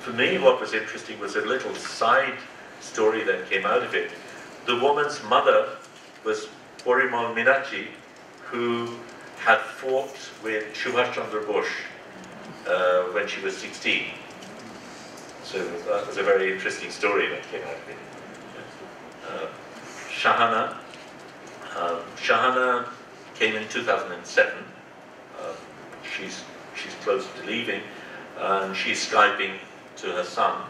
E: For me, what was interesting was a little side story that came out of it. The woman's mother was Porimal Minachi, who had fought with Subhash Bose uh, when she was 16. So that was a very interesting story that came out of it. Uh, Shahana. Um, Shahana came in 2007. Um, she's, she's close to leaving, and she's Skyping to her son.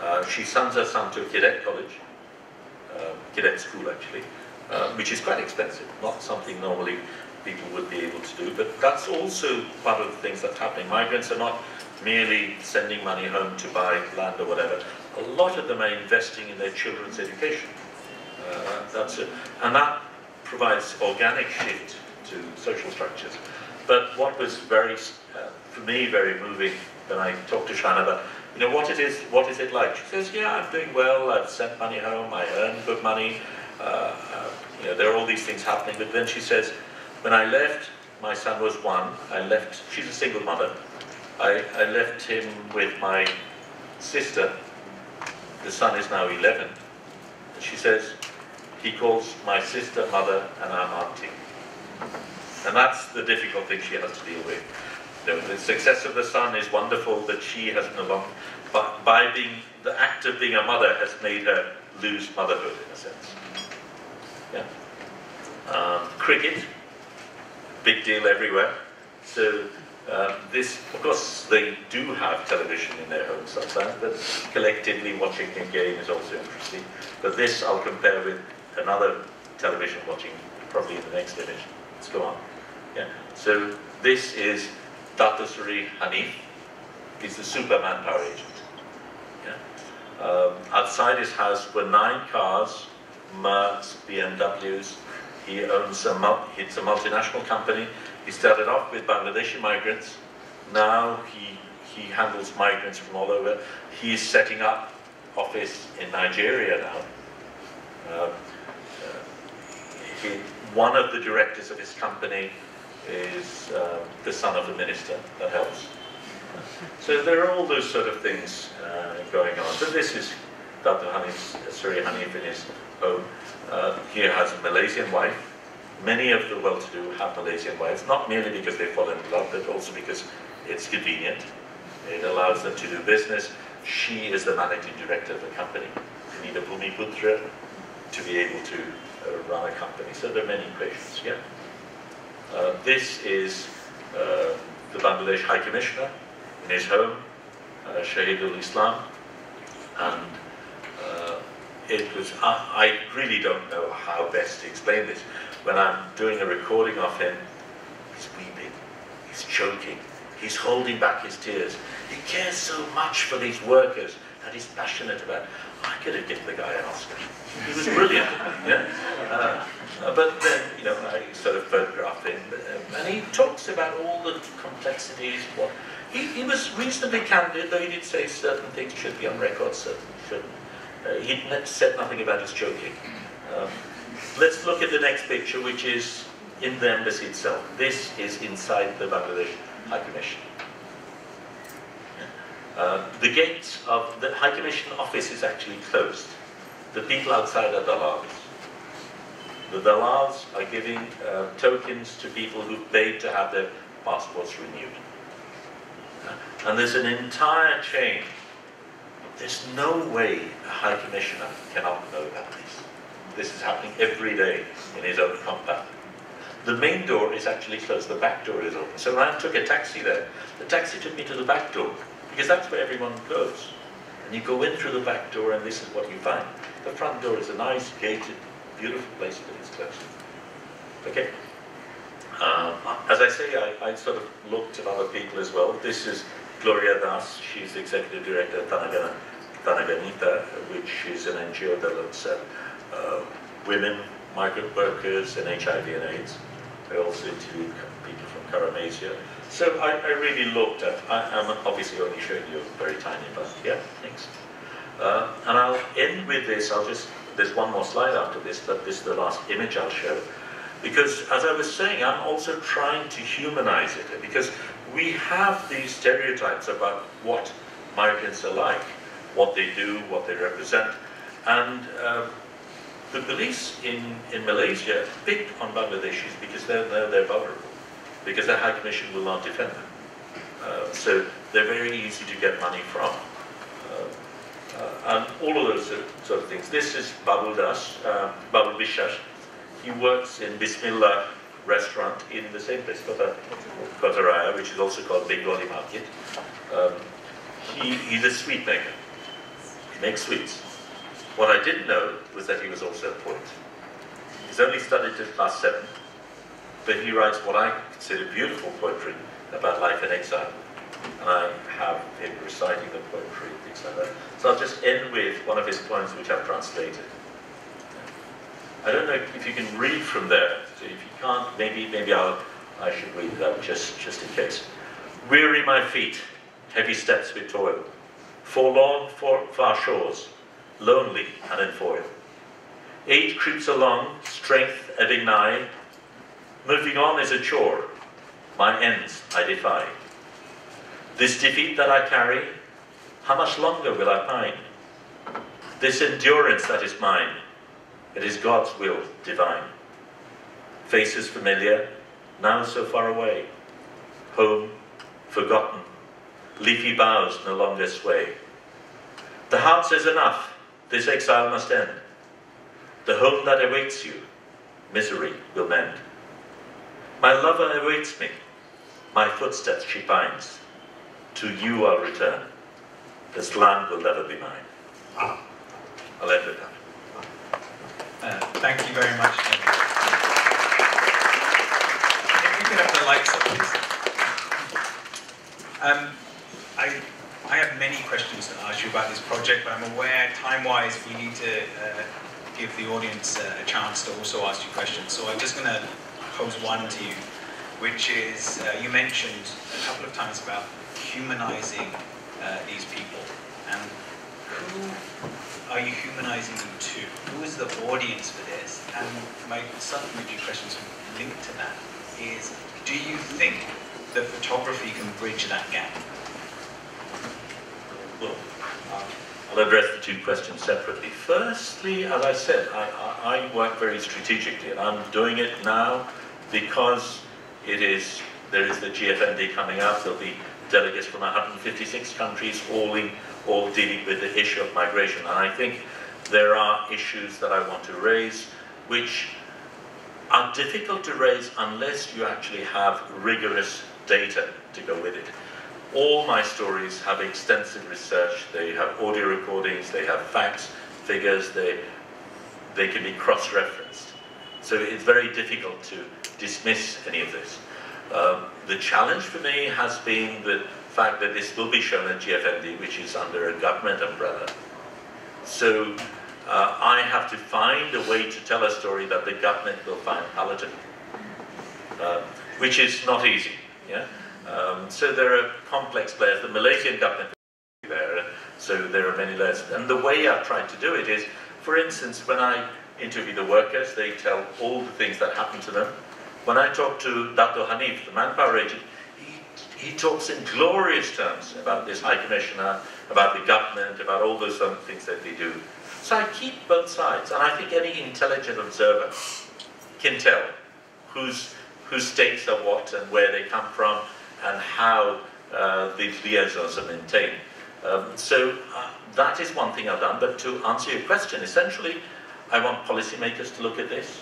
E: Uh, she sends her son to a cadet college, uh, cadet school actually, uh, which is quite expensive, not something normally people would be able to do. But that's also part of the things that's happening. Migrants are not merely sending money home to buy land or whatever. A lot of them are investing in their children's education. Uh, that's it. And that provides organic shift to social structures. But what was very, uh, for me, very moving when I talked to Shahana about, you know, what it is, what is it like? She says, yeah, I'm doing well, I've sent money home, I earn good money, uh, uh, you know, there are all these things happening. But then she says, when I left, my son was one, I left, she's a single mother, I, I left him with my sister, the son is now 11, and she says, he calls my sister mother and I'm auntie. And that's the difficult thing she has to deal with. You know, the success of the son is wonderful that she has no longer, but by being, the act of being a mother has made her lose motherhood in a sense. Yeah. Um, cricket, big deal everywhere. So um, this, of course, they do have television in their homes sometimes, but collectively watching a game is also interesting. But this I'll compare with another television watching, probably in the next image. Let's go on. Yeah. So this is Datasuri Hanif. He's the super manpower agent. Yeah. Um, outside his house were nine cars, Mercs, BMWs. He owns a, it's a multinational company. He started off with Bangladeshi migrants. Now he, he handles migrants from all over. He's setting up office in Nigeria now. Uh, he, one of the directors of his company is uh, the son of the minister. That helps. So there are all those sort of things uh, going on. But this is Dr. Hanif, Suri Hanif in his home. Uh, he has a Malaysian wife. Many of the well-to-do have Malaysian wives, not merely because they fall in love, but also because it's convenient. It allows them to do business. She is the managing director of the company. You need a Bhumiputra to be able to run a company. So there are many equations, yeah. Uh, this is uh, the Bangladesh High Commissioner in his home, uh, Shahidul Islam, and uh, it was, I, I, really don't know how best to explain this. When I'm doing a recording of him, he's weeping, he's choking, he's holding back his tears. He cares so much for these workers and he's passionate about it. I could have given the guy an Oscar. He was brilliant. yeah? Uh, but then, you know, I sort of photographed him, um, and he talks about all the complexities. What he, he was reasonably candid, though he did say certain things should be on record, certain shouldn't. Uh, he said nothing about his joking. Um, let's look at the next picture, which is in the embassy itself. This is inside the Bangladesh High Commission. Uh, the gate of the High Commission office is actually closed. The people outside are dalals. The dalals are giving uh, tokens to people who've paid to have their passports renewed. Uh, and there's an entire chain. There's no way a High Commissioner cannot know about this. This is happening every day in his own compound. The main door is actually closed, the back door is open. So I took a taxi there, the taxi took me to the back door because that's where everyone goes. And you go in through the back door and this is what you find. The front door is a nice, gated, beautiful place, but it's closed. Okay. Um, as I say, I, I, sort of looked at other people as well. This is Gloria Das. She's executive director at Tanagana, Tenaganita, which is an NGO that looks at uh, women, migrant workers, and HIV and AIDS. I also interviewed people from CARAM Asia. So I, I, really looked at, I, am obviously only showing you a very tiny but yeah, thanks. Uh, and I'll end with this, I'll just, there's one more slide after this, but this is the last image I'll show. Because as I was saying, I'm also trying to humanize it, because we have these stereotypes about what migrants are like, what they do, what they represent, and uh, the police in, in Malaysia pick on Bangladeshis because they're, they're, they're vulnerable, because the High Commission will not defend them. Uh, so they're very easy to get money from. Uh, uh and all of those sort of things. This is Babul Das, uh, Babul Bishash, he works in Bismillah restaurant in the same place, Kota, Kotaraya, which is also called Bengali Market. Um, he, he's a sweet maker. He makes sweets. What I didn't know was that he was also a poet. He's only studied till class seven, but he writes what I consider beautiful poetry about life in exile. And I have him reciting the poetry, things like that. So I'll just end with one of his poems which I've translated. I don't know if you can read from there. So if you can't, maybe maybe I'll I should read that just just in case. Weary my feet, heavy steps with toil, forlorn for far shores, lonely and in foil. Age creeps along, strength ebbing nigh. Moving on is a chore, my ends I defy. This defeat that I carry, how much longer will I pine? This endurance that is mine, it is God's will divine. Faces familiar, now so far away. Home, forgotten. Leafy boughs no longer sway. The heart says enough, this exile must end. The home that awaits you, misery will mend. My lover awaits me, my footsteps she finds. To you I'll return. This land will never be mine. I'll end with that.
B: Uh, thank you very much. If we could have the lights up, please. Um, I, I have many questions to ask you about this project, but I'm aware, time-wise, we need to uh, give the audience uh, a chance to also ask you questions. So I'm just going to pose one to you, which is, uh, you mentioned a couple of times about humanizing uh, these people. And who are you humanizing them to? Who is the audience for this? And my supplementary questions linked to that is, do you think that photography can bridge that gap?
E: Well, I'll address the two questions separately. Firstly, as I said, I, I, I work very strategically, and I'm doing it now because it is there is the GFMD coming up. There'll be delegates from 156 countries, all in all dealing with the issue of migration. And I think there are issues that I want to raise which are difficult to raise unless you actually have rigorous data to go with it. All my stories have extensive research, they have audio recordings, they have facts, figures, they, they can be cross-referenced. So it's very difficult to dismiss any of this. Um, the challenge for me has been the fact that this will be shown at GFMD, which is under a government umbrella. So uh, I have to find a way to tell a story that the government will find palatable, uh, which is not easy. Yeah? Um, so there are complex layers. The Malaysian government there, so there are many layers. And the way I've tried to do it is, for instance, when I interview the workers, they tell all the things that happen to them. When I talk to Dato Hanif, the manpower agent, he, he talks in glorious terms about this High Commissioner, about the government, about all those other things that they do. So I keep both sides, and I think any intelligent observer can tell whose, whose states are what and where they come from and how uh, these liaisons are maintained. Um, so uh, that is one thing I've done, but to answer your question, essentially, I want policymakers to look at this.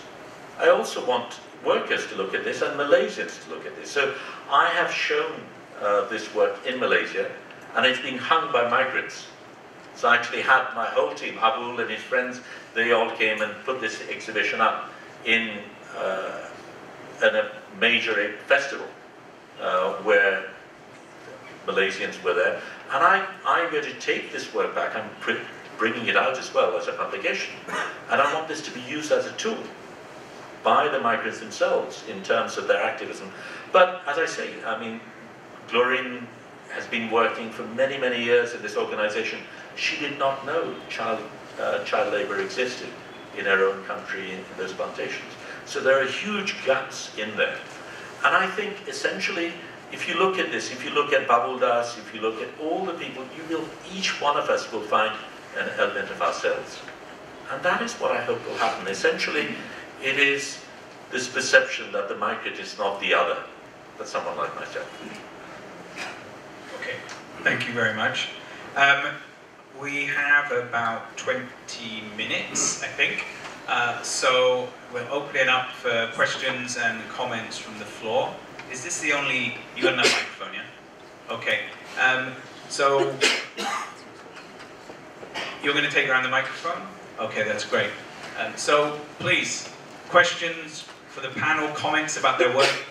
E: I also want workers to look at this and Malaysians to look at this. So I have shown uh, this work in Malaysia and it's been hung by migrants. So I actually had my whole team, Abul and his friends, they all came and put this exhibition up in, uh, an, a major festival uh, where Malaysians were there. And I, I'm going to take this work back. I'm bringing it out as well as a publication. And I want this to be used as a tool by the migrants themselves in terms of their activism. But as I say, I mean, Glorene has been working for many, many years in this organization. She did not know child, uh, child labor existed in her own country in those plantations. So there are huge gaps in there. And I think essentially, if you look at this, if you look at Babul Das, if you look at all the people, you will, each one of us will find an element of ourselves. And that is what I hope will happen. Essentially, it is this perception that the migrant is not the other, but someone like myself.
B: Okay, thank you very much. Um, we have about 20 minutes, I think. Uh, so we'll opening up for questions and comments from the floor. Is this the only, you got another microphone, yeah? Okay. Um, so you're going to take around the microphone? Okay, that's great. Um, so please, questions for the panel, comments about their work?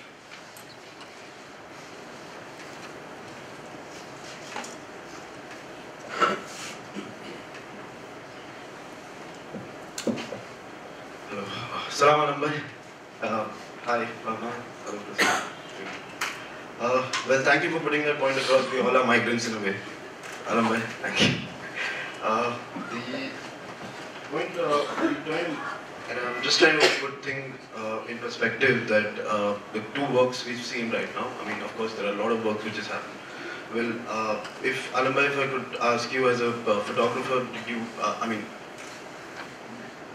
F: Salam alaikum. Uh, hi. Uh, well, thank you for putting that point across. We all are migrants in a way. Alam thank you. Uh, the point, uh, and I'm just trying to put things uh, in perspective that uh, the two works we've seen right now, I mean, of course, there are a lot of works which has happened. Well, uh, if Alam Bhai, if I could ask you as a uh, photographer, you, uh, I mean,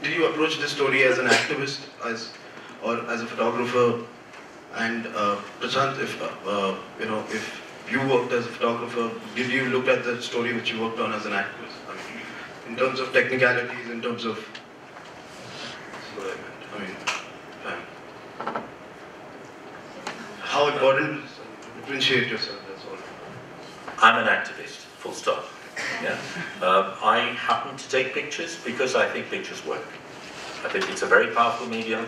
F: did you approach this story as an activist, as or as a photographer? And uh, Prasiit, if uh, uh, you know, if you worked as a photographer, did you look at the story which you worked on as an activist? I mean, in terms of technicalities, in terms of I mean, how important differentiate yourself? That's all.
E: I'm an activist. Full stop. Yeah. Um, I happen to take pictures because I think pictures work. I think it's a very powerful medium.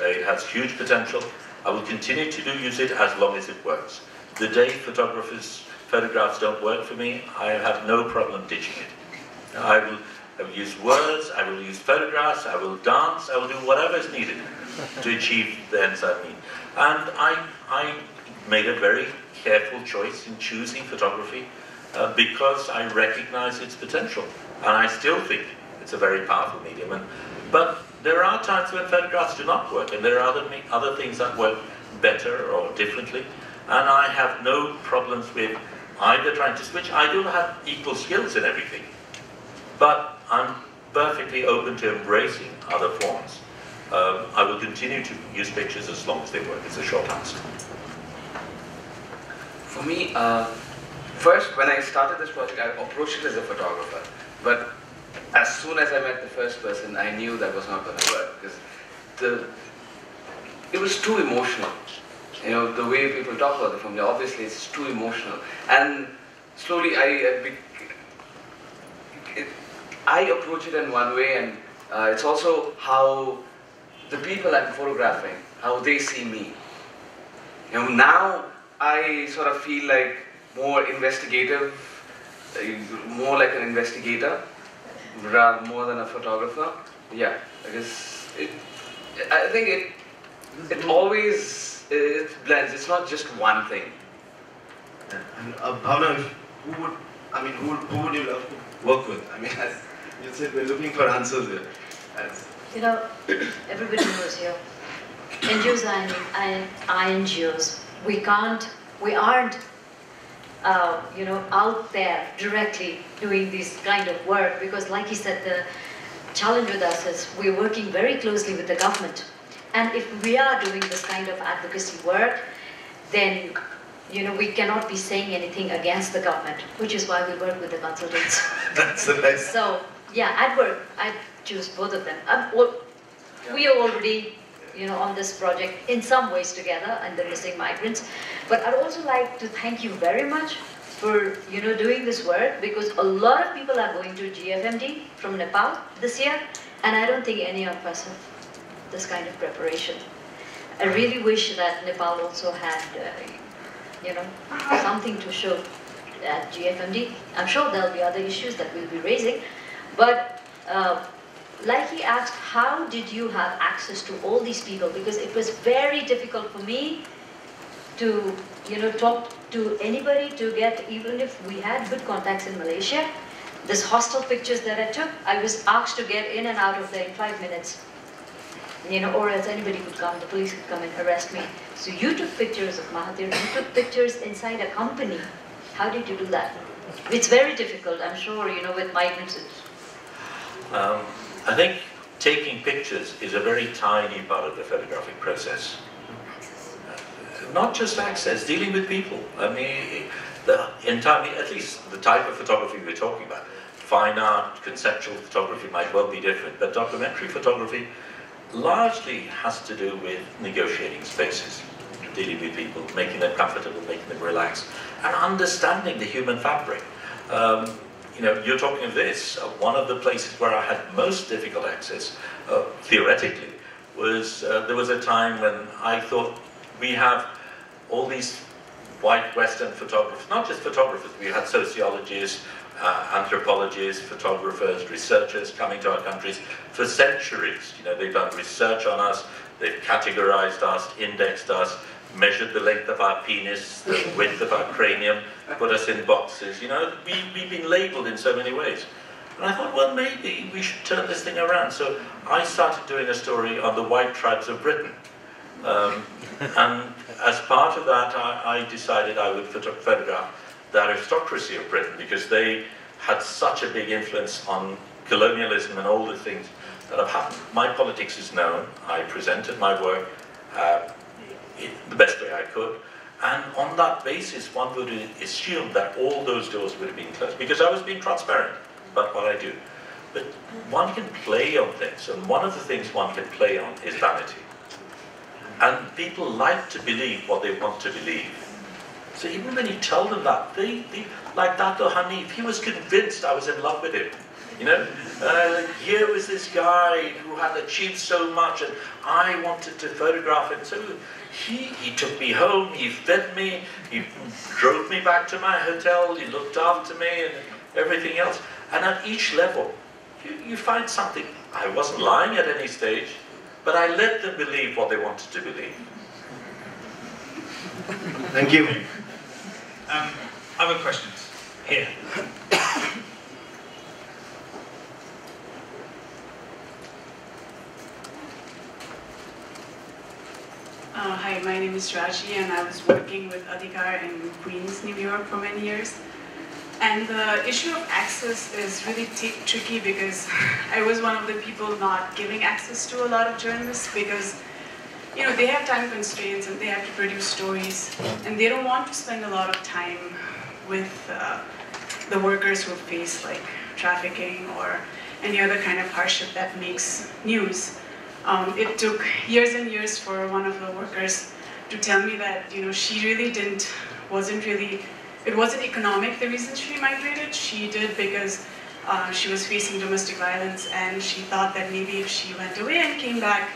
E: Uh, it has huge potential. I will continue to do use it as long as it works. The day photographers' photographs don't work for me, I have no problem ditching it. I will, I will use words, I will use photographs, I will dance, I will do whatever is needed to achieve the ends I mean. And I, I made a very careful choice in choosing photography uh, because I recognize its potential. And I still think it's a very powerful medium. And, but there are times when photographs do not work, and there are other, other things that work better or differently. And I have no problems with either trying to switch. I do have equal skills in everything. But I'm perfectly open to embracing other forms. Um, I will continue to use pictures as long as they work. It's a short answer.
C: For me, uh, First, when I started this project, I approached it as a photographer. But as soon as I met the first person, I knew that was not going to work because the it was too emotional. You know, the way people talk about the film, obviously it's too emotional. And slowly I, I, I approach it in one way and uh, it's also how the people I'm photographing, how they see me. You know, now I sort of feel like more investigative, uh, more like an investigator, rather more than a photographer. Yeah, I guess it, I think it it always it blends. It's not just one thing.
F: And uh, Bhavna, who would I mean who who would you love to work with? I mean, *laughs* as you said, we're looking for answers here. As
D: you know, everybody knows here. NGOs and NGOs. we can't, we aren't uh, you know, out there directly doing this kind of work because like he said, the challenge with us is we're working very closely with the government. And if we are doing this kind of advocacy work, then you know, we cannot be saying anything against the government, which is why we work with the consultants. *laughs*
F: That's the best.
D: So, yeah, I'd work, I'd choose both of them. Well, we are already you know, on this project in some ways together and the missing migrants. But I'd also like to thank you very much for, you know, doing this work because a lot of people are going to GFMD from Nepal this year and I don't think any of us have this kind of preparation. I really wish that Nepal also had, uh, you know, something to show at GFMD. I'm sure there'll be other issues that we'll be raising, but uh, like he asked, how did you have access to all these people? Because it was very difficult for me to, you know, talk to anybody to get, even if we had good contacts in Malaysia, this hostel pictures that I took, I was asked to get in and out of there in five minutes. You know, or else anybody could come, the police could come and arrest me. So you took pictures of Mahathir, you took pictures inside a company. How did you do that? It's very difficult, I'm sure, you know, with migrants.
E: Um, I think taking pictures is a very tiny part of the photographic process. Not just access, dealing with people. I mean, the entire, at least the type of photography we're talking about, fine art, conceptual photography might well be different, but documentary photography largely has to do with negotiating spaces, dealing with people, making them comfortable, making them relax, and understanding the human fabric. Um, you know, you're talking of this, uh, one of the places where I had most difficult access, uh, theoretically, was uh, there was a time when I thought we have all these white Western photographers, not just photographers, we had sociologists, uh, anthropologists, photographers, researchers coming to our countries for centuries. You know, they've done research on us, they've categorized us, indexed us, measured the length of our penis, the width of our cranium, put us in boxes. You know, we, we've been labeled in so many ways. And I thought, well, maybe we should turn this thing around. So I started doing a story on the white tribes of Britain. Um, and as part of that, I, I decided I would photograph the aristocracy of Britain because they had such a big influence on colonialism and all the things that have happened. My politics is known. I presented my work uh, the best way I could. And on that basis, one would assume that all those doors would have been closed because I was being transparent about what I do. But one can play on things, and one of the things one can play on is vanity. And people like to believe what they want to believe. So even when you tell them that, they, they like Dato Hanif, he was convinced I was in love with him. You know, uh, here was this guy who had achieved so much, and I wanted to photograph him. So he, he took me home, he fed me, he drove me back to my hotel, he looked after me, and everything else. And at each level, you, you find something. I wasn't lying at any stage, but I let them believe what they wanted to believe.
F: Thank you.
B: Um, other questions? Here. *coughs*
G: Uh, hi, my name is Raji and I was working with Adhikar in Queens, New York for many years. And the issue of access is really tricky because *laughs* I was one of the people not giving access to a lot of journalists because you know, they have time constraints and they have to produce stories and they don't want to spend a lot of time with uh, the workers who face like trafficking or any other kind of hardship that makes news. Um, it took years and years for one of the workers to tell me that you know she really didn't, wasn't really, it wasn't economic the reason she migrated. She did because uh, she was facing domestic violence and she thought that maybe if she went away and came back,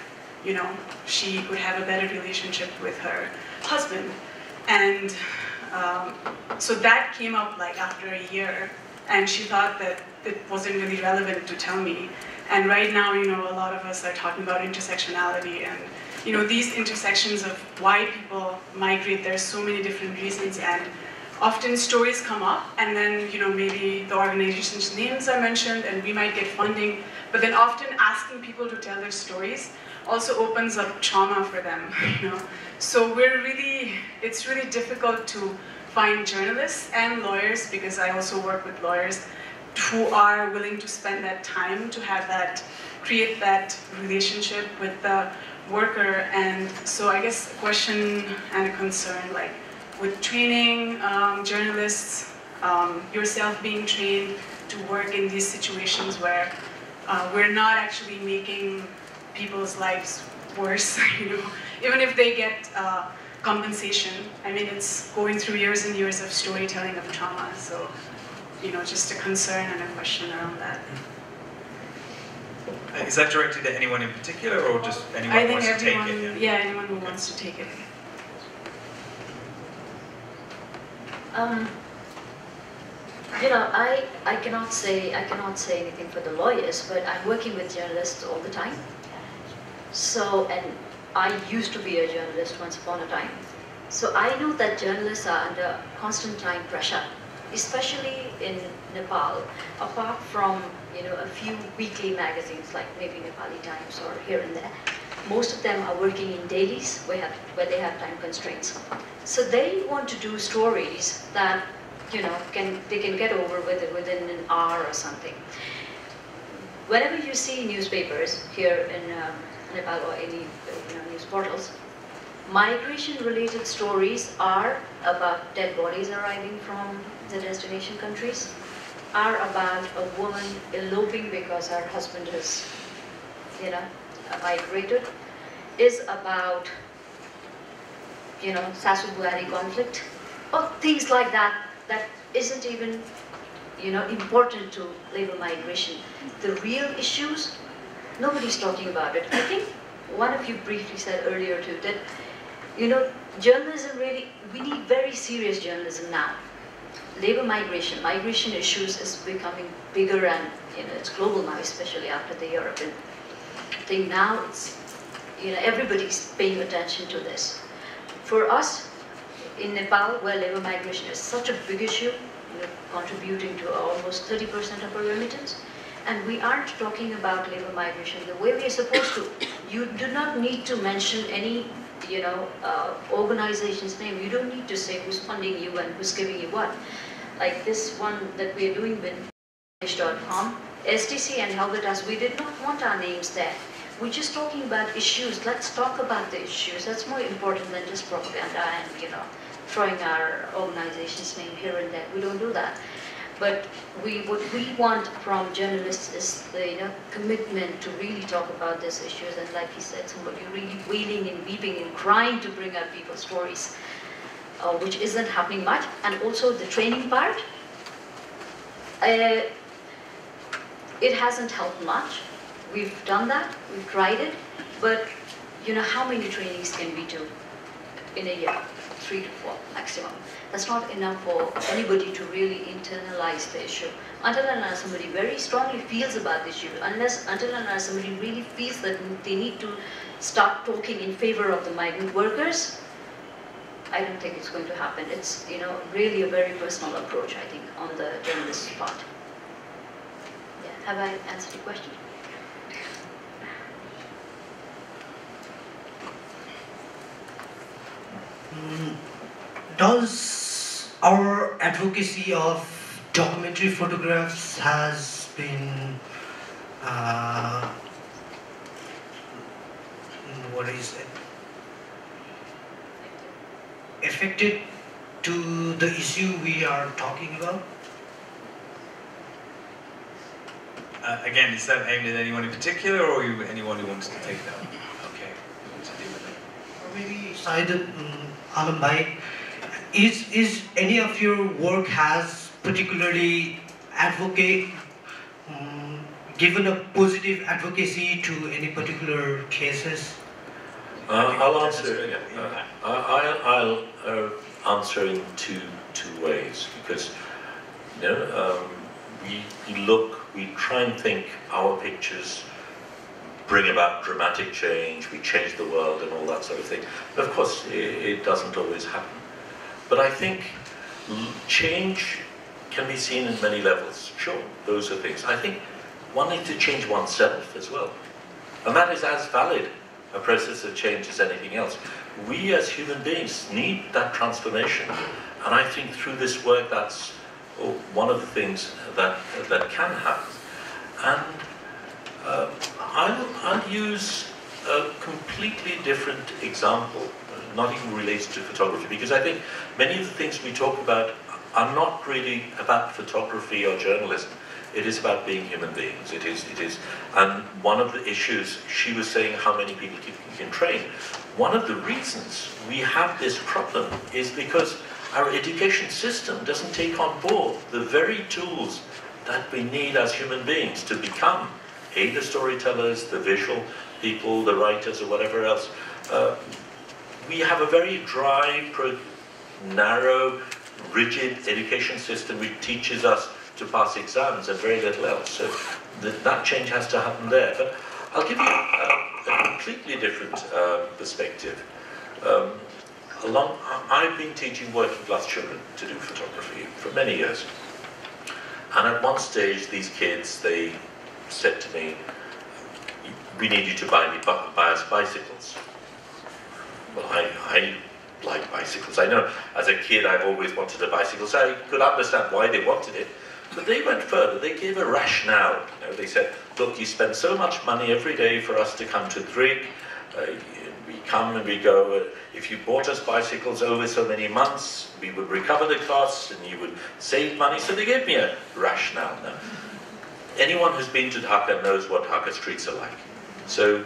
G: you know, she would have a better relationship with her husband. And um, so that came up like after a year and she thought that it wasn't really relevant to tell me. And right now, you know, a lot of us are talking about intersectionality and, you know, these intersections of why people migrate, there's so many different reasons. And often stories come up and then, you know, maybe the organization's names are mentioned and we might get funding, but then often asking people to tell their stories also opens up trauma for them, *laughs* you know. So we're really, it's really difficult to find journalists and lawyers because I also work with lawyers who are willing to spend that time to have that, create that relationship with the worker. And so I guess a question and a concern, like with training um, journalists, um, yourself being trained to work in these situations where uh, we're not actually making people's lives worse, *laughs* you know, even if they get uh, compensation. I mean, it's going through years and years of storytelling of trauma. So you know, just a concern and a question around that.
B: Uh, that directed at anyone in particular or just anyone
G: I
B: who
G: think
B: wants to take
G: everyone,
B: it?
G: yeah, anyone who wants to take it.
D: Um, you know, I, I cannot say I cannot say anything for the lawyers, but I'm working with journalists all the time. So, and I used to be a journalist once upon a time. So I know that journalists are under constant time pressure, especially in Nepal. Apart from you know a few weekly magazines like maybe Nepali Times or here and there, most of them are working in dailies where, have, where they have time constraints. So they want to do stories that you know can they can get over with within an hour or something. Whenever you see newspapers here in um, Nepal or any you know, news portals, migration-related stories are about dead bodies arriving from the destination countries, are about a woman eloping because her husband has, you know, migrated, is about, you know, Sasu-Buhari conflict, or things like that, that isn't even, you know, important to labor migration. The real issues, nobody's talking about it. I think one of you briefly said earlier too that, you know, journalism really, we need very serious journalism now. Labor migration, migration issues is becoming bigger and, you know, it's global now, especially after the European thing. Now it's, you know, everybody's paying attention to this. For us, in Nepal, where labor migration is such a big issue, contributing to almost 30% of our remittance, and we aren't talking about labor migration the way we are supposed to. You do not need to mention any, you know, uh, organization's name. You don't need to say who's funding you and who's giving you what. Like this one that we are doing with English.com, STC and Helvetas, we did not want our names there. We're just talking about issues. Let's talk about the issues. That's more important than just propaganda and, you know, throwing our organization's name here and there. We don't do that. But we, what we want from journalists is the you know, commitment to really talk about these issues. And like he said, somebody really wailing and weeping and crying to bring out people's stories, uh, which isn't happening much. And also the training part, uh, it hasn't helped much. We've done that, we've tried it, but you know, how many trainings can we do in a year? Three to four maximum. That's not enough for anybody to really internalize the issue. Until and unless somebody very strongly feels about the issue, unless until and unless somebody really feels that they need to start talking in favor of the migrant workers, I don't think it's going to happen. It's you know really a very personal approach, I think, on the journalist's part. Yeah. Have I answered your question?
H: Mm, Does our advocacy of documentary photographs has been uh, what is it affected to the issue we are talking about?
B: Uh, again, is that aimed at anyone in particular or you, anyone who wants to take that? Okay, wants to deal with it?
H: Or maybe Said um, Alam Bhai, is, is any of your work has particularly advocate, um, given a positive advocacy to any particular cases?
E: Uh, I'll answer.
B: really
E: Uh. I, I'll uh, answer in two two ways because you know um, we, we look, we try and think our pictures bring about dramatic change, we change the world and all that sort of thing. But Of course, it, it doesn't always happen, but I think change can be seen in many levels. Sure, those are things. I think one needs to change oneself as well, and that is as valid a process of change as anything else. We as human beings need that transformation, and I think through this work that's one of the things that that can happen. And uh, I'll, I'll use a completely different example, not even related to photography, because I think many of the things we talk about are not really about photography or journalism. It is about being human beings. It is, it is, and one of the issues she was saying how many people can train. One of the reasons we have this problem is because our education system doesn't take on board the very tools that we need as human beings to become A, the storytellers, the visual people, the writers, or whatever else. Uh, we have a very dry, narrow, rigid education system which teaches us to pass exams and very little else. So th- that change has to happen there. But I'll give you a, a completely different uh, perspective. Um, along, I've been teaching working class children to do photography for many years. And at one stage, these kids, they said to me, we need you to buy, me, buy us bicycles. Well, I, I like bicycles. I know as a kid I've always wanted a bicycle, so I could understand why they wanted it. But they went further. They gave a rationale. You know, they said, look, you spend so much money every day for us to come to Drik. Uh, we come and we go. Uh, if you bought us bicycles over so many months, we would recover the costs and you would save money. So they gave me a rationale. Now, anyone who's been to Dhaka knows what Dhaka streets are like. So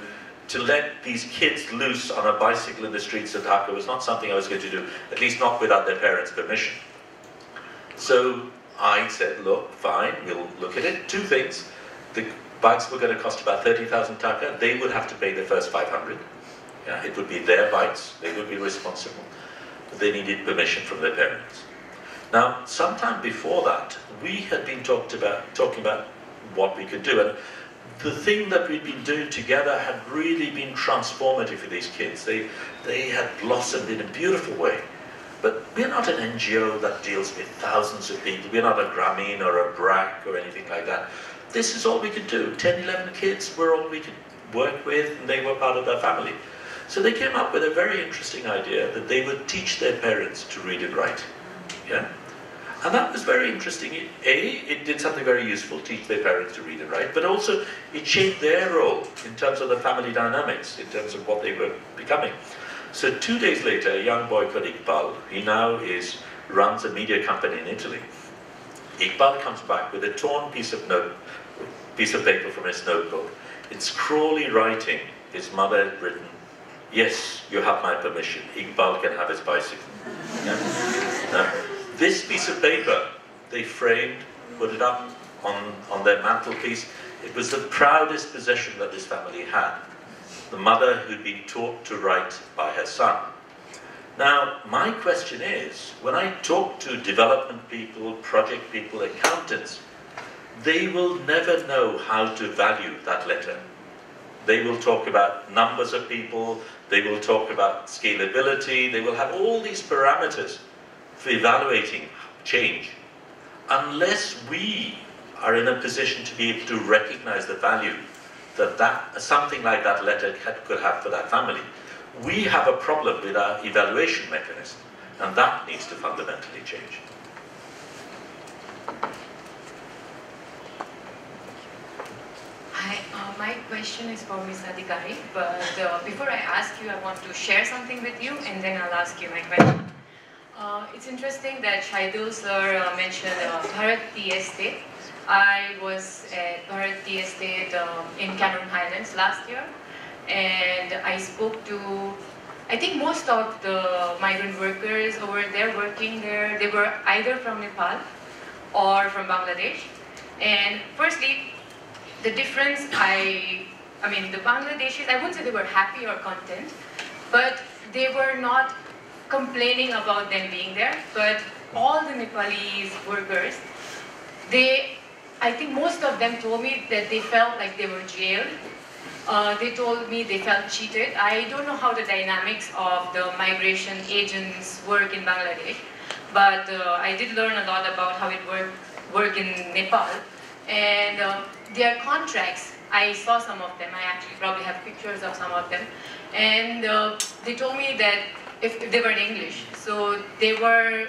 E: to let these kids loose on a bicycle in the streets of Dhaka was not something I was going to do, at least not without their parents' permission. So I said, look, fine, we'll look at it. Two things. The bikes were going to cost about 30,000 taka. They would have to pay the first 500. Yeah, it would be their bikes. They would be responsible. But they needed permission from their parents. Now, sometime before that, we had been talked about, talking about what we could do. And the thing that we'd been doing together had really been transformative for these kids. They, they had blossomed in a beautiful way. But we're not an NGO that deals with thousands of people. We're not a Grameen or a BRAC or anything like that. This is all we could do. 10, 11 kids were all we could work with, and they were part of their family. So they came up with a very interesting idea that they would teach their parents to read and write. Yeah? And that was very interesting. It, a, it did something very useful, teach their parents to read and write, but also it shaped their role in terms of the family dynamics, in terms of what they were becoming. So two days later, a young boy called Iqbal, he now is, runs a media company in Italy. Iqbal comes back with a torn piece of note, piece of paper from his notebook. It's scrawly writing, his mother had written, yes, you have my permission. Iqbal can have his bicycle. *laughs* Yeah? This piece of paper, they framed, put it up on, on their mantelpiece. It was the proudest possession that this family had. The mother who'd been taught to write by her son. Now, my question is, when I talk to development people, project people, accountants, they will never know how to value that letter. They will talk about numbers of people, they will talk about scalability, they will have all these parameters for evaluating change. Unless we are in a position to be able to recognize the value that, that something like that letter could have for that family, we have a problem with our evaluation mechanism, and that needs to fundamentally change.
I: Hi, uh, my question is for Ms. Adhikari, but uh, before I ask you, I want to share something with you, and then I'll ask you my question. Uh, it's interesting that Shahidul sir uh, mentioned uh, Bharat Estate. I was at Bharat Estate um, in Cameron Highlands last year, and I spoke to, I think most of the migrant workers over there working there, they were either from Nepal or from Bangladesh. And firstly, the difference, I, I mean, the Bangladeshis, I wouldn't say they were happy or content, but they were not complaining about them being there. But all the Nepalese workers, they, I think most of them told me that they felt like they were jailed. Uh, they told me they felt cheated. I don't know how the dynamics of the migration agents work in Bangladesh, but uh, I did learn a lot about how it work, work in Nepal. And uh, their contracts, I saw some of them, I actually probably have pictures of some of them, and uh, they told me that if, they were in English, so they were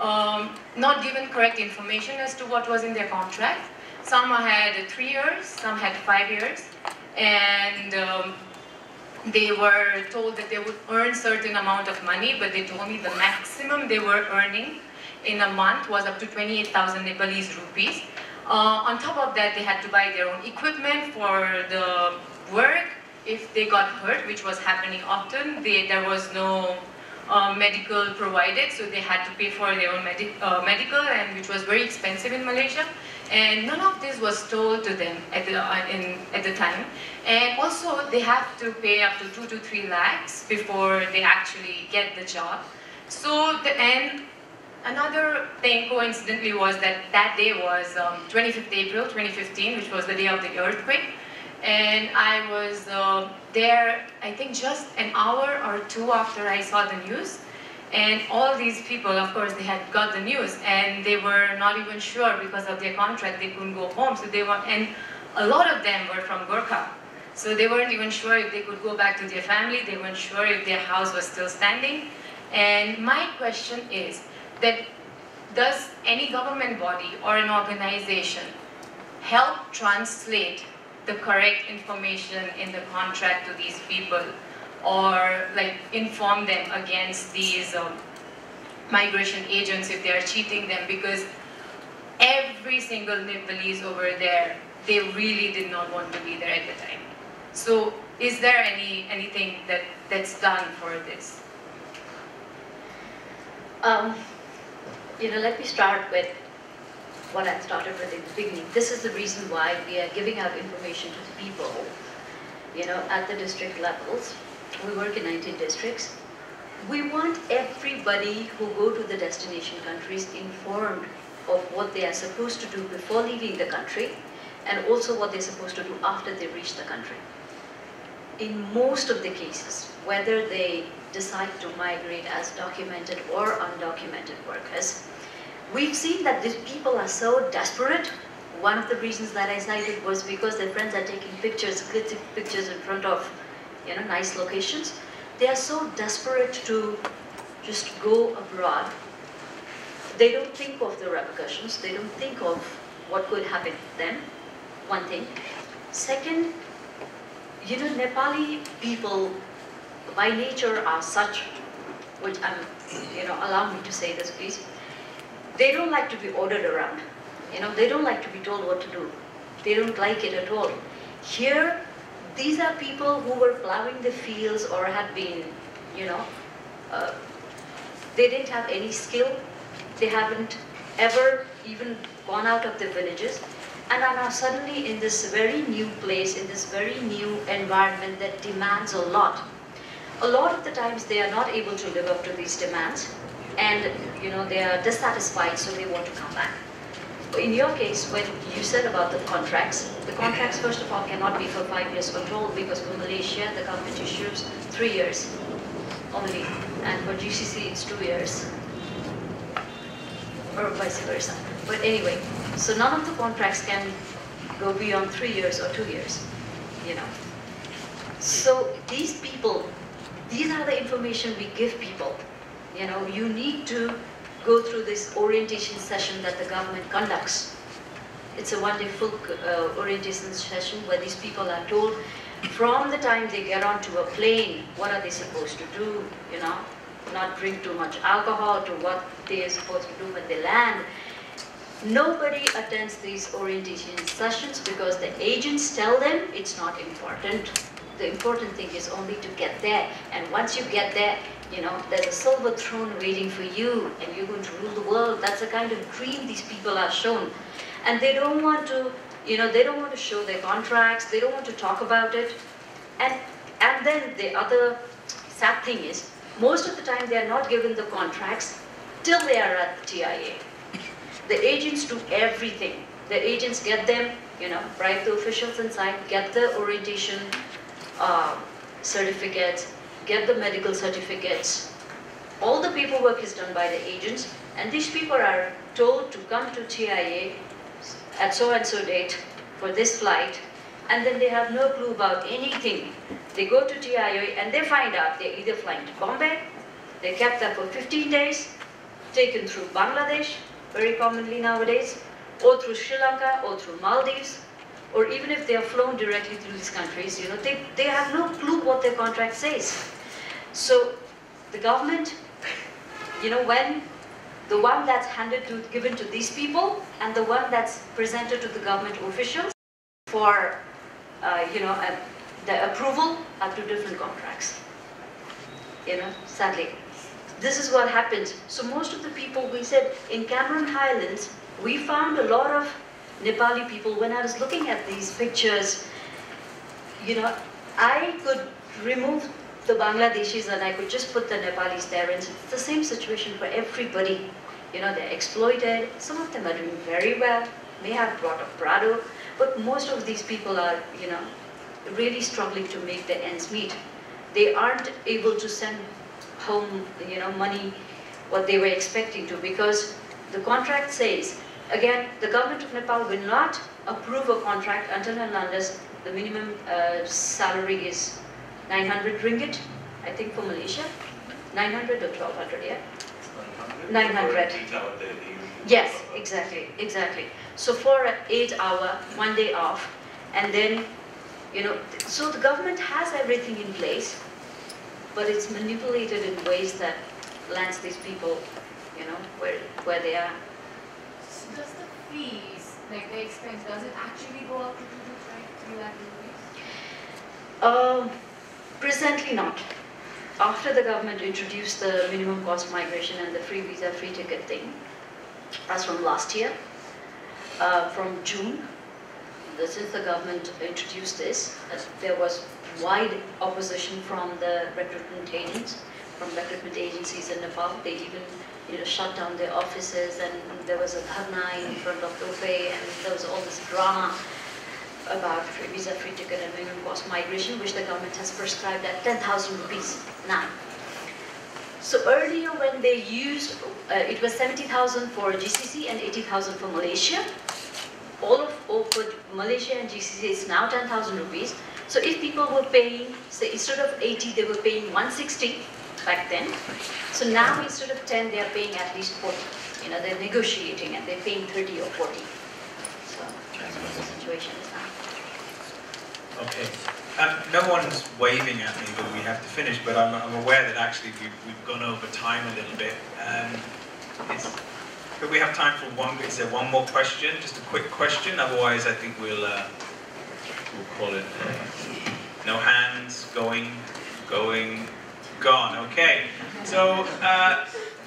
I: um, not given correct information as to what was in their contract. Some had three years, some had five years, and um, they were told that they would earn certain amount of money, but they told me the maximum they were earning in a month was up to 28,000 Nepalese rupees. Uh, on top of that, they had to buy their own equipment for the work. If they got hurt, which was happening often, they, there was no uh, medical provided, so they had to pay for their own medi- uh, medical, and which was very expensive in Malaysia. And none of this was told to them at the, uh, in, at the time. And also, they have to pay up to two to three lakhs before they actually get the job. So, the, and another thing coincidentally was that that day was um, 25th April 2015, which was the day of the earthquake. And I was uh, there, I think just an hour or two after I saw the news. And all these people, of course, they had got the news and they were not even sure because of their contract, they couldn't go home. So they were, and a lot of them were from Gorkha. So they weren't even sure if they could go back to their family. They weren't sure if their house was still standing. And my question is that does any government body or an organization help translate the correct information in the contract to these people or like inform them against these um, migration agents if they are cheating them because every single Nepalese over there, they really did not want to be there at the time. So is there any anything that, that's done for this?
D: Um, you know, let me start with what I started with in the beginning. This is the reason why we are giving out information to the people, you know, at the district levels. We work in 19 districts. We want everybody who go to the destination countries informed of what they are supposed to do before leaving the country and also what they're supposed to do after they reach the country. In most of the cases, whether they decide to migrate as documented or undocumented workers, we've seen that these people are so desperate. One of the reasons that I cited was because their friends are taking pictures, clicking pictures in front of, you know, nice locations. They are so desperate to just go abroad. They don't think of the repercussions. They don't think of what could happen to them, one thing. Second, you know, Nepali people by nature are such, which I'm, you know, allow me to say this please, they don't like to be ordered around. You know, they don't like to be told what to do. They don't like it at all. Here, these are people who were plowing the fields or had been, you know, uh, they didn't have any skill. They haven't ever even gone out of the villages and are now suddenly in this very new place, in this very new environment that demands a lot. A lot of the times they are not able to live up to these demands and you know they are dissatisfied so they want to come back. In your case, when you said about the contracts, the contracts first of all cannot be for five years control because for Malaysia the government issues three years only and for GCC it's two years or vice versa. But anyway, so none of the contracts can go beyond three years or two years, you know. So these people, these are the information we give people. You know, you need to go through this orientation session that the government conducts. It's a wonderful uh, orientation session where these people are told from the time they get onto a plane, what are they supposed to do, you know, not drink too much alcohol to what they are supposed to do when they land. Nobody attends these orientation sessions because the agents tell them it's not important. The important thing is only to get there. And once you get there, you know, there's a silver throne waiting for you and you're going to rule the world. That's the kind of dream these people are shown. And they don't want to, you know, they don't want to show their contracts. They don't want to talk about it. And, and then the other sad thing is, most of the time they are not given the contracts till they are at TIA. The agents do everything. The agents get them, you know, bribe the officials inside, get the orientation uh, certificates, get the medical certificates. All the paperwork is done by the agents, and these people are told to come to TIA at so and so date for this flight, and then they have no clue about anything. They go to TIA and they find out they're either flying to Bombay, they're kept there for 15 days, taken through Bangladesh, very commonly nowadays, or through Sri Lanka, or through Maldives, or even if they are flown directly through these countries, you know, they, they have no clue what their contract says. So the government, you know, when the one that's handed to, given to these people and the one that's presented to the government officials for, uh, you know, uh, the approval are two different contracts. You know, sadly. this is what happens. So most of the people, we said, in Cameron Highlands, we found a lot of Nepali people. When I was looking at these pictures, you know, I could remove the Bangladeshis and I could just put the Nepalis there and it's the same situation for everybody. You know, they're exploited. Some of them are doing very well, may have brought up Prado, but most of these people are, you know, really struggling to make their ends meet. They aren't able to send home, you know, money what they were expecting to because the contract says, again, the government of Nepal will not approve a contract until and unless the minimum uh, salary is 900 ringgit, I think for Malaysia, 900 or 1200, yeah? 900. Yes, exactly, exactly. So for eight hour, one day off, and then, you know, so the government has everything in place, but it's manipulated in ways that lands these people, you know, where, where they are.
I: Does the fees, like the expense, does it actually go up to two to?
D: Um, presently not. After the government introduced the minimum cost migration and the free visa, free ticket thing, as from last year, uh, from June, since the government introduced this, there was wide opposition from the recruitment agents, from recruitment agencies in Nepal. They even, you know, shut down their offices and there was a dharna in front of the Tope and there was all this drama about free visa, free ticket and minimum cost migration, which the government has prescribed at 10,000 rupees now. So earlier when they used, uh, it was 70,000 for GCC and 80,000 for Malaysia. All of, all for Malaysia and GCC is now 10,000 rupees. So if people were paying, say instead of 80, they were paying 160 back then. So now instead of 10, they are paying at least 40. You know, they're negotiating and they're paying 30 or 40. So that's what the situation is now.
B: Okay. Um, no one's waving at me that we have to finish, but I'm, I'm aware that actually we've, we've gone over time a little bit. Um, could we have time for one? Is there one more question? Just a quick question. Otherwise, I think we'll uh, we'll call it. Uh, no hands going, going, gone. Okay. So uh,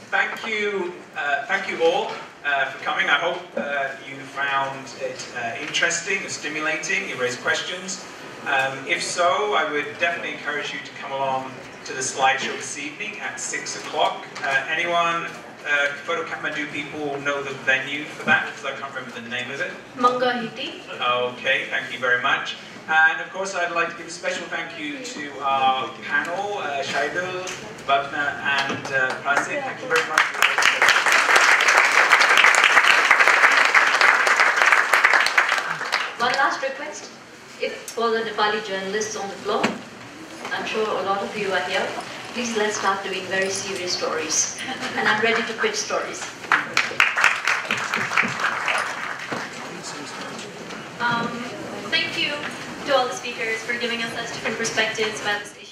B: thank you, uh, thank you all uh, for coming. I hope uh, you found it uh, interesting and stimulating. You raised questions. Um, if so, I would definitely encourage you to come along to the slideshow this evening at 6 o'clock. Uh, anyone, uh, Photo Kathmandu people know the venue for that? Because I can't remember the name of it.
A: Mangahiti.
B: Okay, thank you very much. And of course, I'd like to give a special thank you to our panel, uh, Shahidul, Bhavna, and uh, Prasiit. Thank you very much.
D: One last request, if for the Nepali journalists on the floor, I'm sure a lot of you are here, please let's start doing very serious stories. And I'm ready to pitch stories.
A: Um, thank you to all the speakers for giving us such different perspectives about the issue.